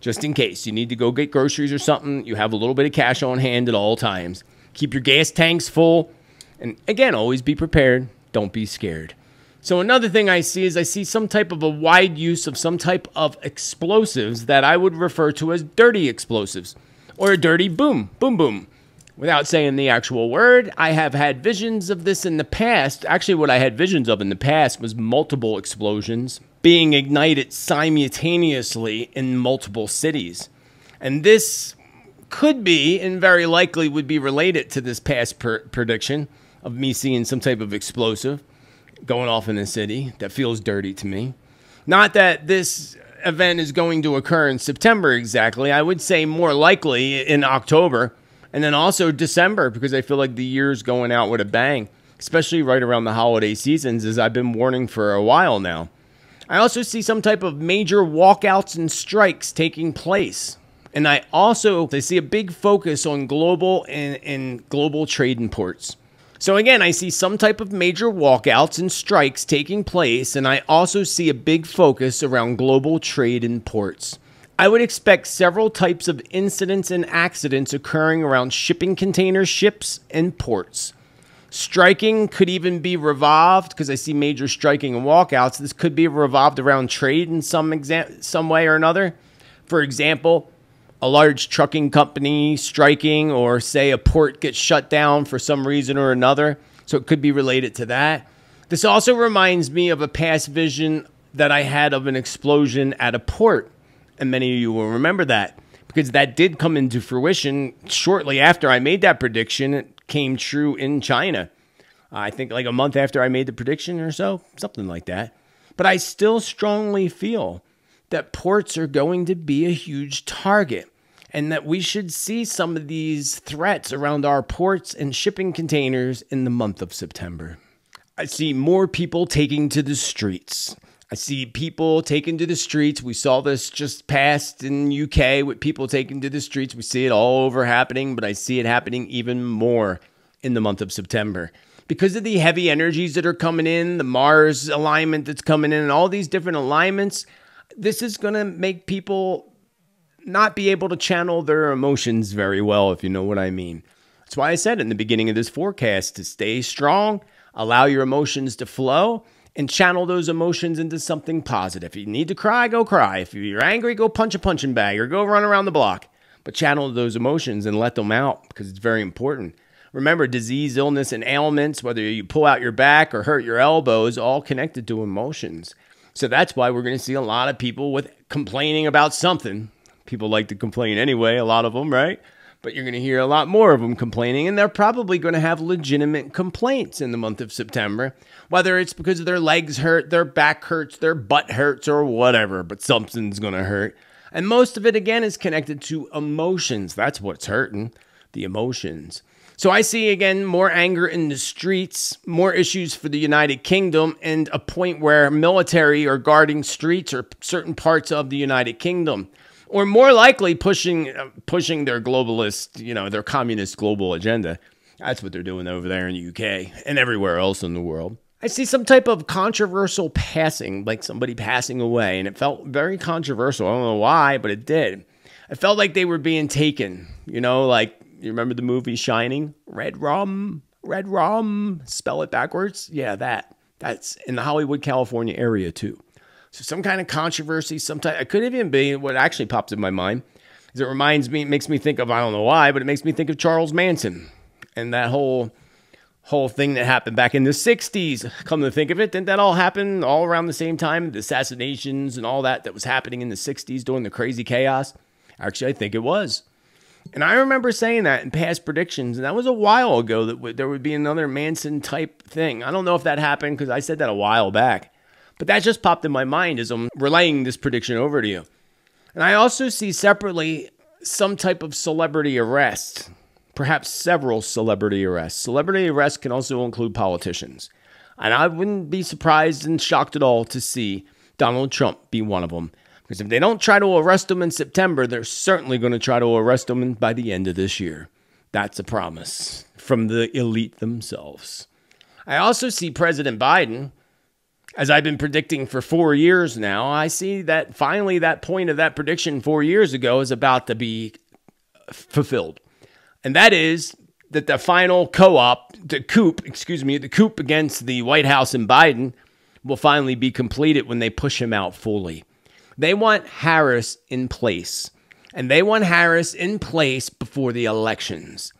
just in case you need to go get groceries or something. You have a little bit of cash on hand at all times. Keep your gas tanks full, and again, always be prepared. Don't be scared. So another thing I see is I see some type of a wide use of some type of explosives that I would refer to as dirty explosives or a dirty boom, boom, boom without saying the actual word, I have had visions of this in the past. Actually, what I had visions of in the past was multiple explosions being ignited simultaneously in multiple cities. And this could be, and very likely would be related to this past per- prediction of me seeing some type of explosive going off in the city that feels dirty to me. Not that this event is going to occur in September exactly. I would say more likely in October and then also December, because I feel like the year's going out with a bang, especially right around the holiday seasons, as I've been warning for a while now. I also see some type of major walkouts and strikes taking place. And I also I see a big focus on global and, and global trade imports. So again, I see some type of major walkouts and strikes taking place, and I also see a big focus around global trade and ports. I would expect several types of incidents and accidents occurring around shipping container ships and ports. Striking could even be revolved because I see major striking and walkouts. This could be revolved around trade in some exam- some way or another. For example, a large trucking company striking, or say a port gets shut down for some reason or another. So it could be related to that. This also reminds me of a past vision that I had of an explosion at a port. And many of you will remember that because that did come into fruition shortly after I made that prediction. It came true in China. Uh, I think like a month after I made the prediction or so, something like that. But I still strongly feel that ports are going to be a huge target and that we should see some of these threats around our ports and shipping containers in the month of September. I see more people taking to the streets. I see people taken to the streets. We saw this just past in UK with people taken to the streets. We see it all over happening, but I see it happening even more in the month of September. Because of the heavy energies that are coming in, the Mars alignment that's coming in, and all these different alignments, this is going to make people not be able to channel their emotions very well, if you know what I mean. That's why I said in the beginning of this forecast to stay strong, allow your emotions to flow, and channel those emotions into something positive. If you need to cry, go cry. If you're angry, go punch a punching bag or go run around the block. But channel those emotions and let them out because it's very important. Remember, disease, illness, and ailments, whether you pull out your back or hurt your elbows, all connected to emotions. So that's why we're going to see a lot of people with complaining about something. People like to complain anyway, a lot of them, right? But you're going to hear a lot more of them complaining, and they're probably going to have legitimate complaints in the month of September, whether it's because their legs hurt, their back hurts, their butt hurts, or whatever, but something's going to hurt. And most of it, again, is connected to emotions. That's what's hurting the emotions. So I see again more anger in the streets, more issues for the United Kingdom, and a point where military are guarding streets or certain parts of the United Kingdom, or more likely pushing uh, pushing their globalist, you know, their communist global agenda. That's what they're doing over there in the UK and everywhere else in the world. I see some type of controversial passing, like somebody passing away, and it felt very controversial. I don't know why, but it did. I felt like they were being taken, you know, like you remember the movie Shining? Red rum, red rum. Spell it backwards. Yeah, that. That's in the Hollywood, California area too. So some kind of controversy. Sometimes it could even be what actually pops in my mind. Is it reminds me, it makes me think of I don't know why, but it makes me think of Charles Manson and that whole whole thing that happened back in the 60s. Come to think of it, didn't that all happen all around the same time? The assassinations and all that that was happening in the 60s during the crazy chaos? Actually, I think it was. And I remember saying that in past predictions, and that was a while ago that there would be another Manson type thing. I don't know if that happened because I said that a while back, but that just popped in my mind as I'm relaying this prediction over to you. And I also see separately some type of celebrity arrest, perhaps several celebrity arrests. Celebrity arrests can also include politicians. And I wouldn't be surprised and shocked at all to see Donald Trump be one of them. Because if they don't try to arrest him in September, they're certainly going to try to arrest him by the end of this year. That's a promise from the elite themselves. I also see President Biden, as I've been predicting for four years now, I see that finally that point of that prediction four years ago is about to be fulfilled. And that is that the final co op, the coup, excuse me, the coup against the White House and Biden will finally be completed when they push him out fully. They want Harris in place. And they want Harris in place before the elections.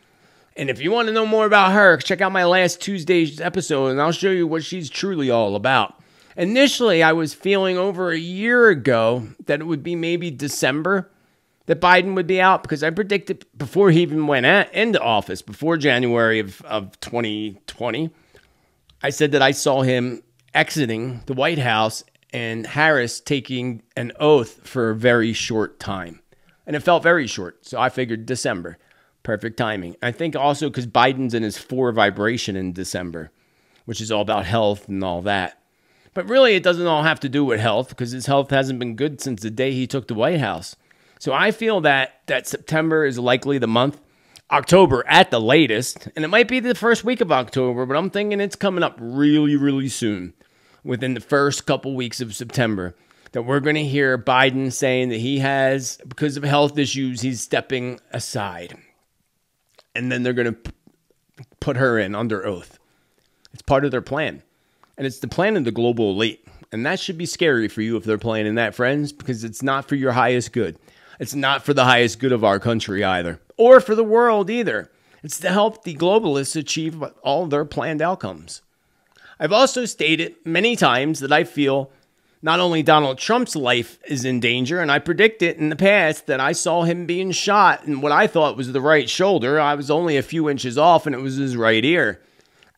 And if you want to know more about her, check out my last Tuesday's episode and I'll show you what she's truly all about. Initially, I was feeling over a year ago that it would be maybe December that Biden would be out because I predicted before he even went into office, before January of, of 2020, I said that I saw him exiting the White House and Harris taking an oath for a very short time. And it felt very short. So I figured December. Perfect timing. I think also because Biden's in his four vibration in December, which is all about health and all that. But really, it doesn't all have to do with health because his health hasn't been good since the day he took the White House. So I feel that that September is likely the month October at the latest, and it might be the first week of October, but I'm thinking it's coming up really, really soon, within the first couple weeks of September, that we're going to hear Biden saying that he has, because of health issues, he's stepping aside. And then they're going to put her in under oath. It's part of their plan. And it's the plan of the global elite. And that should be scary for you if they're planning that, friends, because it's not for your highest good. It's not for the highest good of our country either or for the world either. It's to help the globalists achieve all their planned outcomes. I've also stated many times that I feel not only Donald Trump's life is in danger, and I predicted in the past that I saw him being shot in what I thought was the right shoulder. I was only a few inches off, and it was his right ear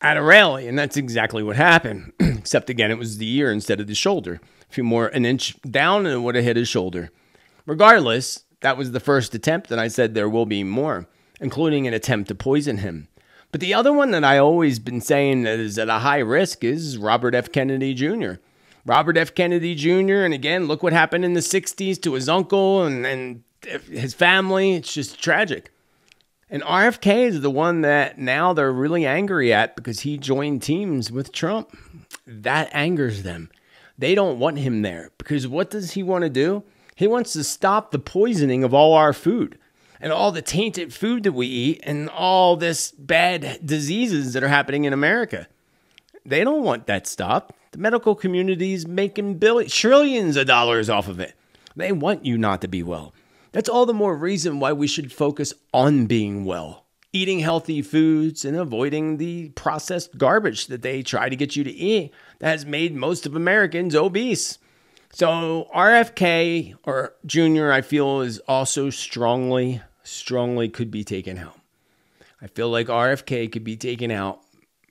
at a rally, and that's exactly what happened. Except again, it was the ear instead of the shoulder. A few more, an inch down, and it would have hit his shoulder. Regardless, that was the first attempt, and I said there will be more, including an attempt to poison him. But the other one that I always been saying that is at a high risk is Robert F. Kennedy Jr. Robert F. Kennedy Jr. And again, look what happened in the 60s to his uncle and, and his family. It's just tragic. And RFK is the one that now they're really angry at because he joined teams with Trump. That angers them. They don't want him there because what does he want to do? He wants to stop the poisoning of all our food and all the tainted food that we eat and all this bad diseases that are happening in America. They don't want that stopped. The medical community is making billions, trillions of dollars off of it. They want you not to be well. That's all the more reason why we should focus on being well, eating healthy foods and avoiding the processed garbage that they try to get you to eat that has made most of Americans obese. So RFK or Junior, I feel is also strongly, strongly could be taken out. I feel like RFK could be taken out,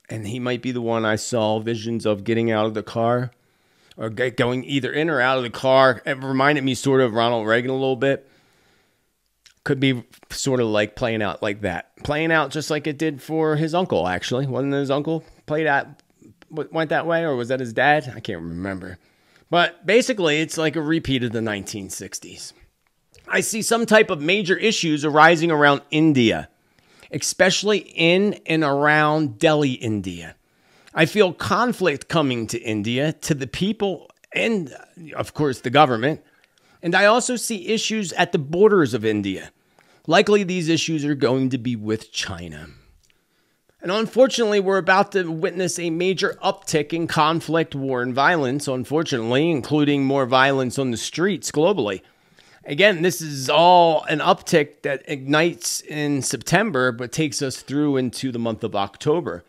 and he might be the one I saw visions of getting out of the car or going either in or out of the car. It reminded me sort of Ronald Reagan a little bit. Could be sort of like playing out like that, playing out just like it did for his uncle. Actually, wasn't his uncle played out went that way, or was that his dad? I can't remember. But basically, it's like a repeat of the 1960s. I see some type of major issues arising around India, especially in and around Delhi, India. I feel conflict coming to India, to the people, and of course, the government. And I also see issues at the borders of India. Likely, these issues are going to be with China. And unfortunately, we're about to witness a major uptick in conflict, war, and violence, unfortunately, including more violence on the streets globally. Again, this is all an uptick that ignites in September, but takes us through into the month of October.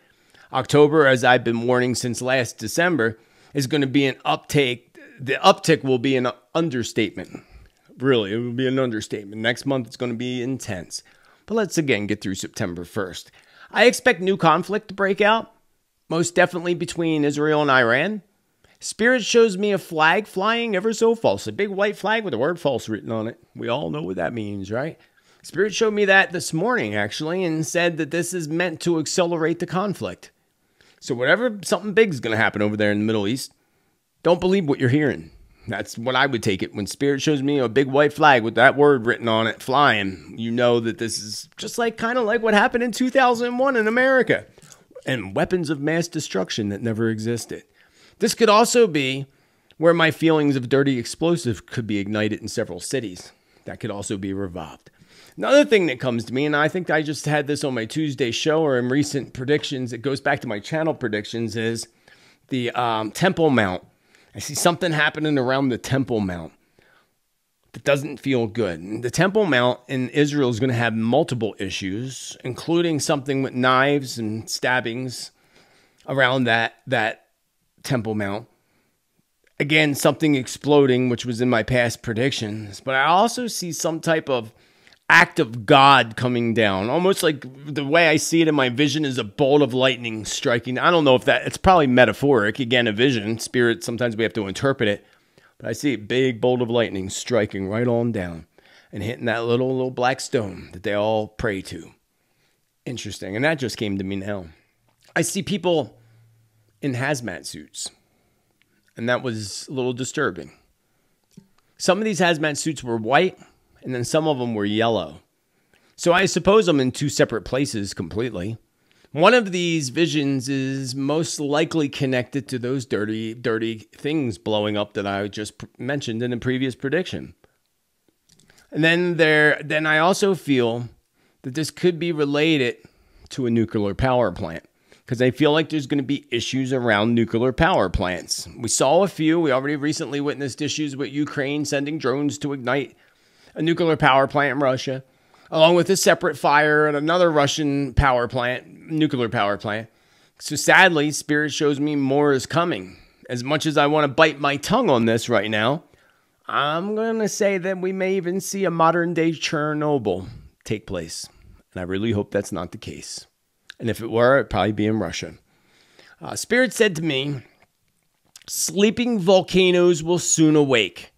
October, as I've been warning since last December, is going to be an uptake. The uptick will be an understatement. Really, it will be an understatement. Next month, it's going to be intense. But let's again get through September 1st. I expect new conflict to break out, most definitely between Israel and Iran. Spirit shows me a flag flying ever so false, a big white flag with the word false written on it. We all know what that means, right? Spirit showed me that this morning, actually, and said that this is meant to accelerate the conflict. So, whatever something big is going to happen over there in the Middle East, don't believe what you're hearing. That's what I would take it. When Spirit shows me a big white flag with that word written on it flying, you know that this is just like kind of like what happened in 2001 in America and weapons of mass destruction that never existed. This could also be where my feelings of dirty explosive could be ignited in several cities. That could also be revived. Another thing that comes to me, and I think I just had this on my Tuesday show or in recent predictions, it goes back to my channel predictions, is the um, Temple Mount I see something happening around the Temple Mount that doesn't feel good. The Temple Mount in Israel is going to have multiple issues, including something with knives and stabbings around that that Temple Mount. Again, something exploding, which was in my past predictions. But I also see some type of act of God coming down. Almost like the way I see it in my vision is a bolt of lightning striking. I don't know if that it's probably metaphoric. Again, a vision, spirit, sometimes we have to interpret it. But I see a big bolt of lightning striking right on down and hitting that little little black stone that they all pray to. Interesting. And that just came to me now. I see people in hazmat suits. And that was a little disturbing. Some of these hazmat suits were white and then some of them were yellow. So I suppose I'm in two separate places completely. One of these visions is most likely connected to those dirty, dirty things blowing up that I just mentioned in a previous prediction. And then there, then I also feel that this could be related to a nuclear power plant because I feel like there's going to be issues around nuclear power plants. We saw a few. We already recently witnessed issues with Ukraine sending drones to ignite a nuclear power plant in Russia, along with a separate fire at another Russian power plant, nuclear power plant. So sadly, Spirit shows me more is coming. As much as I want to bite my tongue on this right now, I'm going to say that we may even see a modern day Chernobyl take place. And I really hope that's not the case. And if it were, it'd probably be in Russia. Uh, Spirit said to me, Sleeping volcanoes will soon awake.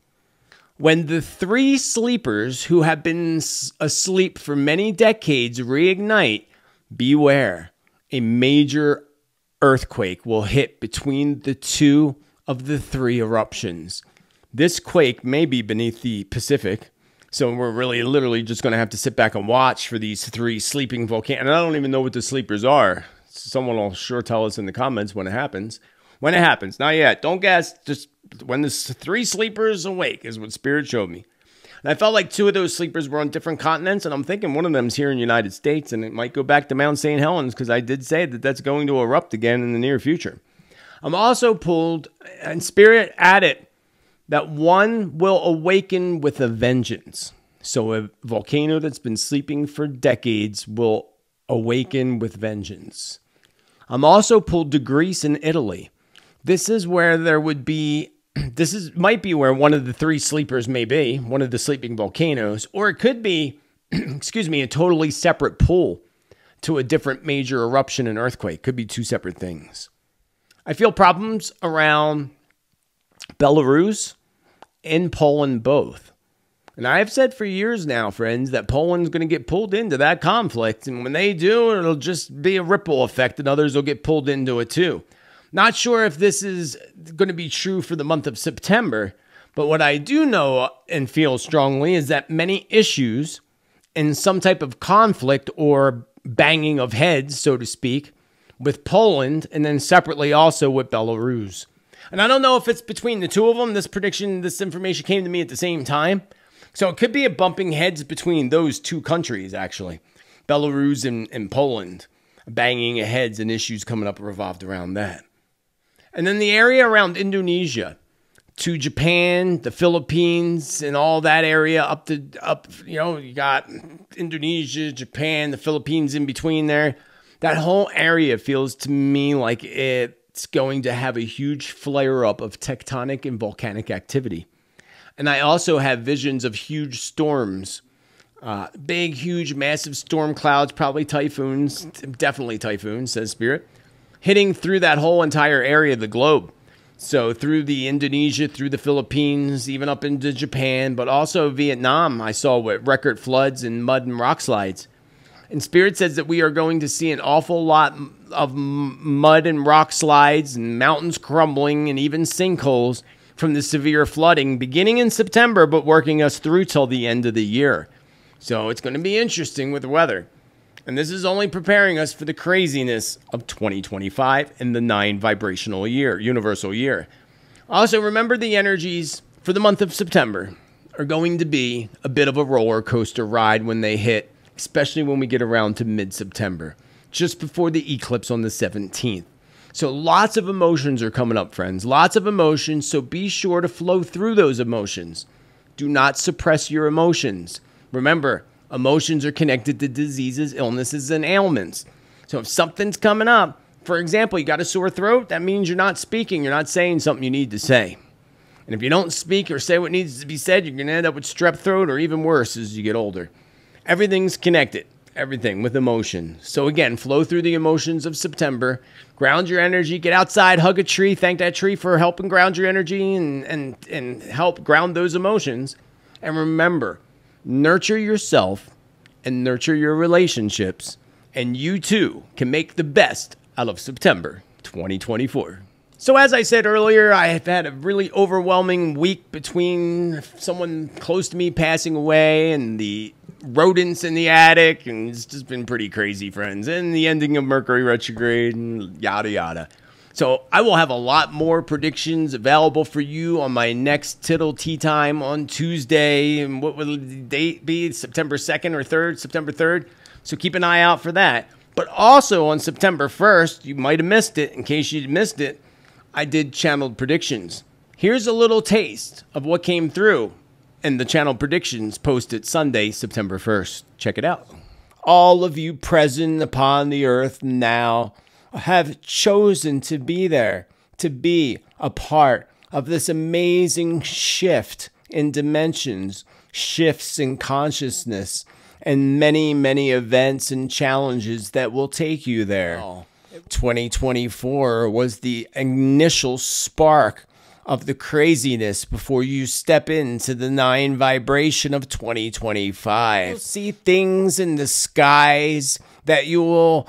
When the three sleepers who have been asleep for many decades reignite, beware. A major earthquake will hit between the two of the three eruptions. This quake may be beneath the Pacific, so we're really literally just going to have to sit back and watch for these three sleeping volcanoes. And I don't even know what the sleepers are. Someone will sure tell us in the comments when it happens. When it happens, not yet. Don't guess. Just when the three sleepers awake is what Spirit showed me. And I felt like two of those sleepers were on different continents, and I'm thinking one of them's here in the United States, and it might go back to Mount St. Helens because I did say that that's going to erupt again in the near future. I'm also pulled, and Spirit added that one will awaken with a vengeance. So a volcano that's been sleeping for decades will awaken with vengeance. I'm also pulled to Greece and Italy. This is where there would be this is might be where one of the three sleepers may be, one of the sleeping volcanoes, or it could be excuse me, a totally separate pull to a different major eruption and earthquake. Could be two separate things. I feel problems around Belarus and Poland both. And I've said for years now, friends, that Poland's going to get pulled into that conflict. And when they do, it'll just be a ripple effect, and others will get pulled into it too. Not sure if this is going to be true for the month of September, but what I do know and feel strongly is that many issues and some type of conflict or banging of heads, so to speak, with Poland and then separately also with Belarus. And I don't know if it's between the two of them. This prediction, this information came to me at the same time. So it could be a bumping heads between those two countries, actually Belarus and, and Poland, banging heads and issues coming up revolved around that. And then the area around Indonesia to Japan, the Philippines, and all that area up to up, you know, you got Indonesia, Japan, the Philippines in between there. That whole area feels to me like it's going to have a huge flare up of tectonic and volcanic activity. And I also have visions of huge storms, uh, big, huge, massive storm clouds, probably typhoons, definitely typhoons, says Spirit, hitting through that whole entire area of the globe. So through the Indonesia, through the Philippines, even up into Japan, but also Vietnam, I saw with record floods and mud and rock slides. And Spirit says that we are going to see an awful lot of mud and rock slides and mountains crumbling and even sinkholes from the severe flooding beginning in September, but working us through till the end of the year. So it's going to be interesting with the weather. And this is only preparing us for the craziness of 2025 and the nine vibrational year, universal year. Also, remember the energies for the month of September are going to be a bit of a roller coaster ride when they hit especially when we get around to mid September, just before the eclipse on the 17th. So, lots of emotions are coming up, friends. Lots of emotions. So, be sure to flow through those emotions. Do not suppress your emotions. Remember, emotions are connected to diseases, illnesses, and ailments. So, if something's coming up, for example, you got a sore throat, that means you're not speaking, you're not saying something you need to say. And if you don't speak or say what needs to be said, you're going to end up with strep throat or even worse as you get older. Everything's connected. Everything with emotion. So again, flow through the emotions of September. Ground your energy. Get outside. Hug a tree. Thank that tree for helping ground your energy and and and help ground those emotions. And remember, nurture yourself and nurture your relationships, and you too can make the best out of September 2024. So, as I said earlier, I have had a really overwhelming week between someone close to me passing away and the rodents in the attic, and it's just been pretty crazy, friends. And the ending of Mercury retrograde, and yada yada. So, I will have a lot more predictions available for you on my next Tittel Tea Time on Tuesday. And what will the date be? September 2nd or 3rd? September 3rd. So, keep an eye out for that. But also on September 1st, you might have missed it. In case you missed it, I did channeled predictions. Here's a little taste of what came through in the channel predictions posted Sunday, September 1st. Check it out. All of you present upon the earth now have chosen to be there, to be a part of this amazing shift in dimensions, shifts in consciousness, and many, many events and challenges that will take you there. Oh. 2024 was the initial spark of the craziness before you step into the nine vibration of 2025. You'll see things in the skies that you will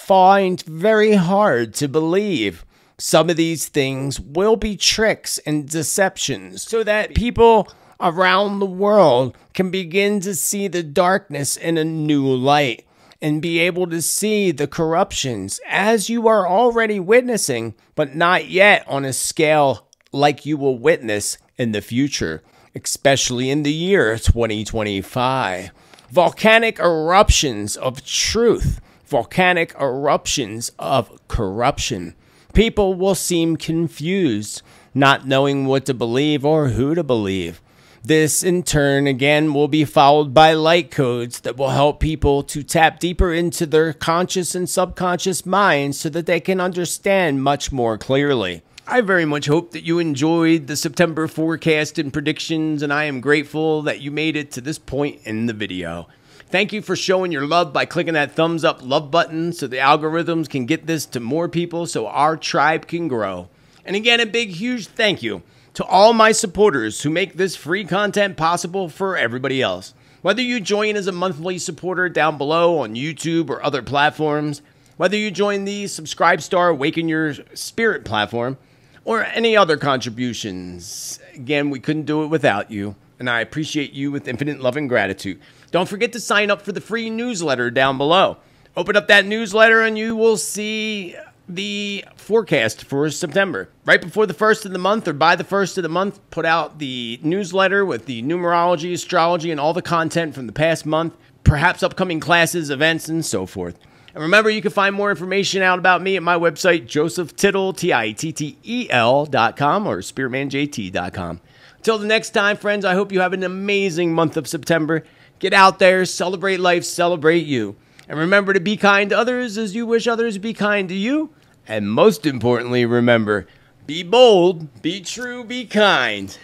find very hard to believe. Some of these things will be tricks and deceptions so that people around the world can begin to see the darkness in a new light and be able to see the corruptions as you are already witnessing, but not yet on a scale like you will witness in the future, especially in the year 2025. Volcanic eruptions of truth, volcanic eruptions of corruption. People will seem confused, not knowing what to believe or who to believe. This, in turn, again, will be followed by light codes that will help people to tap deeper into their conscious and subconscious minds so that they can understand much more clearly. I very much hope that you enjoyed the September forecast and predictions, and I am grateful that you made it to this point in the video. Thank you for showing your love by clicking that thumbs up love button so the algorithms can get this to more people so our tribe can grow. And again, a big, huge thank you to all my supporters who make this free content possible for everybody else. Whether you join as a monthly supporter down below on YouTube or other platforms, whether you join the SubscribeStar Awaken Your Spirit platform, or any other contributions. Again, we couldn't do it without you, and I appreciate you with infinite love and gratitude. Don't forget to sign up for the free newsletter down below. Open up that newsletter and you will see the forecast for September. Right before the first of the month or by the first of the month, put out the newsletter with the numerology, astrology, and all the content from the past month, perhaps upcoming classes, events, and so forth. And remember, you can find more information out about me at my website, josephtittel, T-I-T-T-E-L dot com or spiritmanjt.com. Until the next time, friends, I hope you have an amazing month of September. Get out there, celebrate life, celebrate you. And remember to be kind to others as you wish others be kind to you. And most importantly, remember be bold, be true, be kind,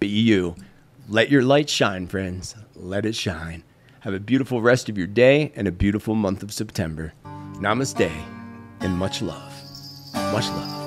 be you. Let your light shine, friends. Let it shine. Have a beautiful rest of your day and a beautiful month of September. Namaste and much love. Much love.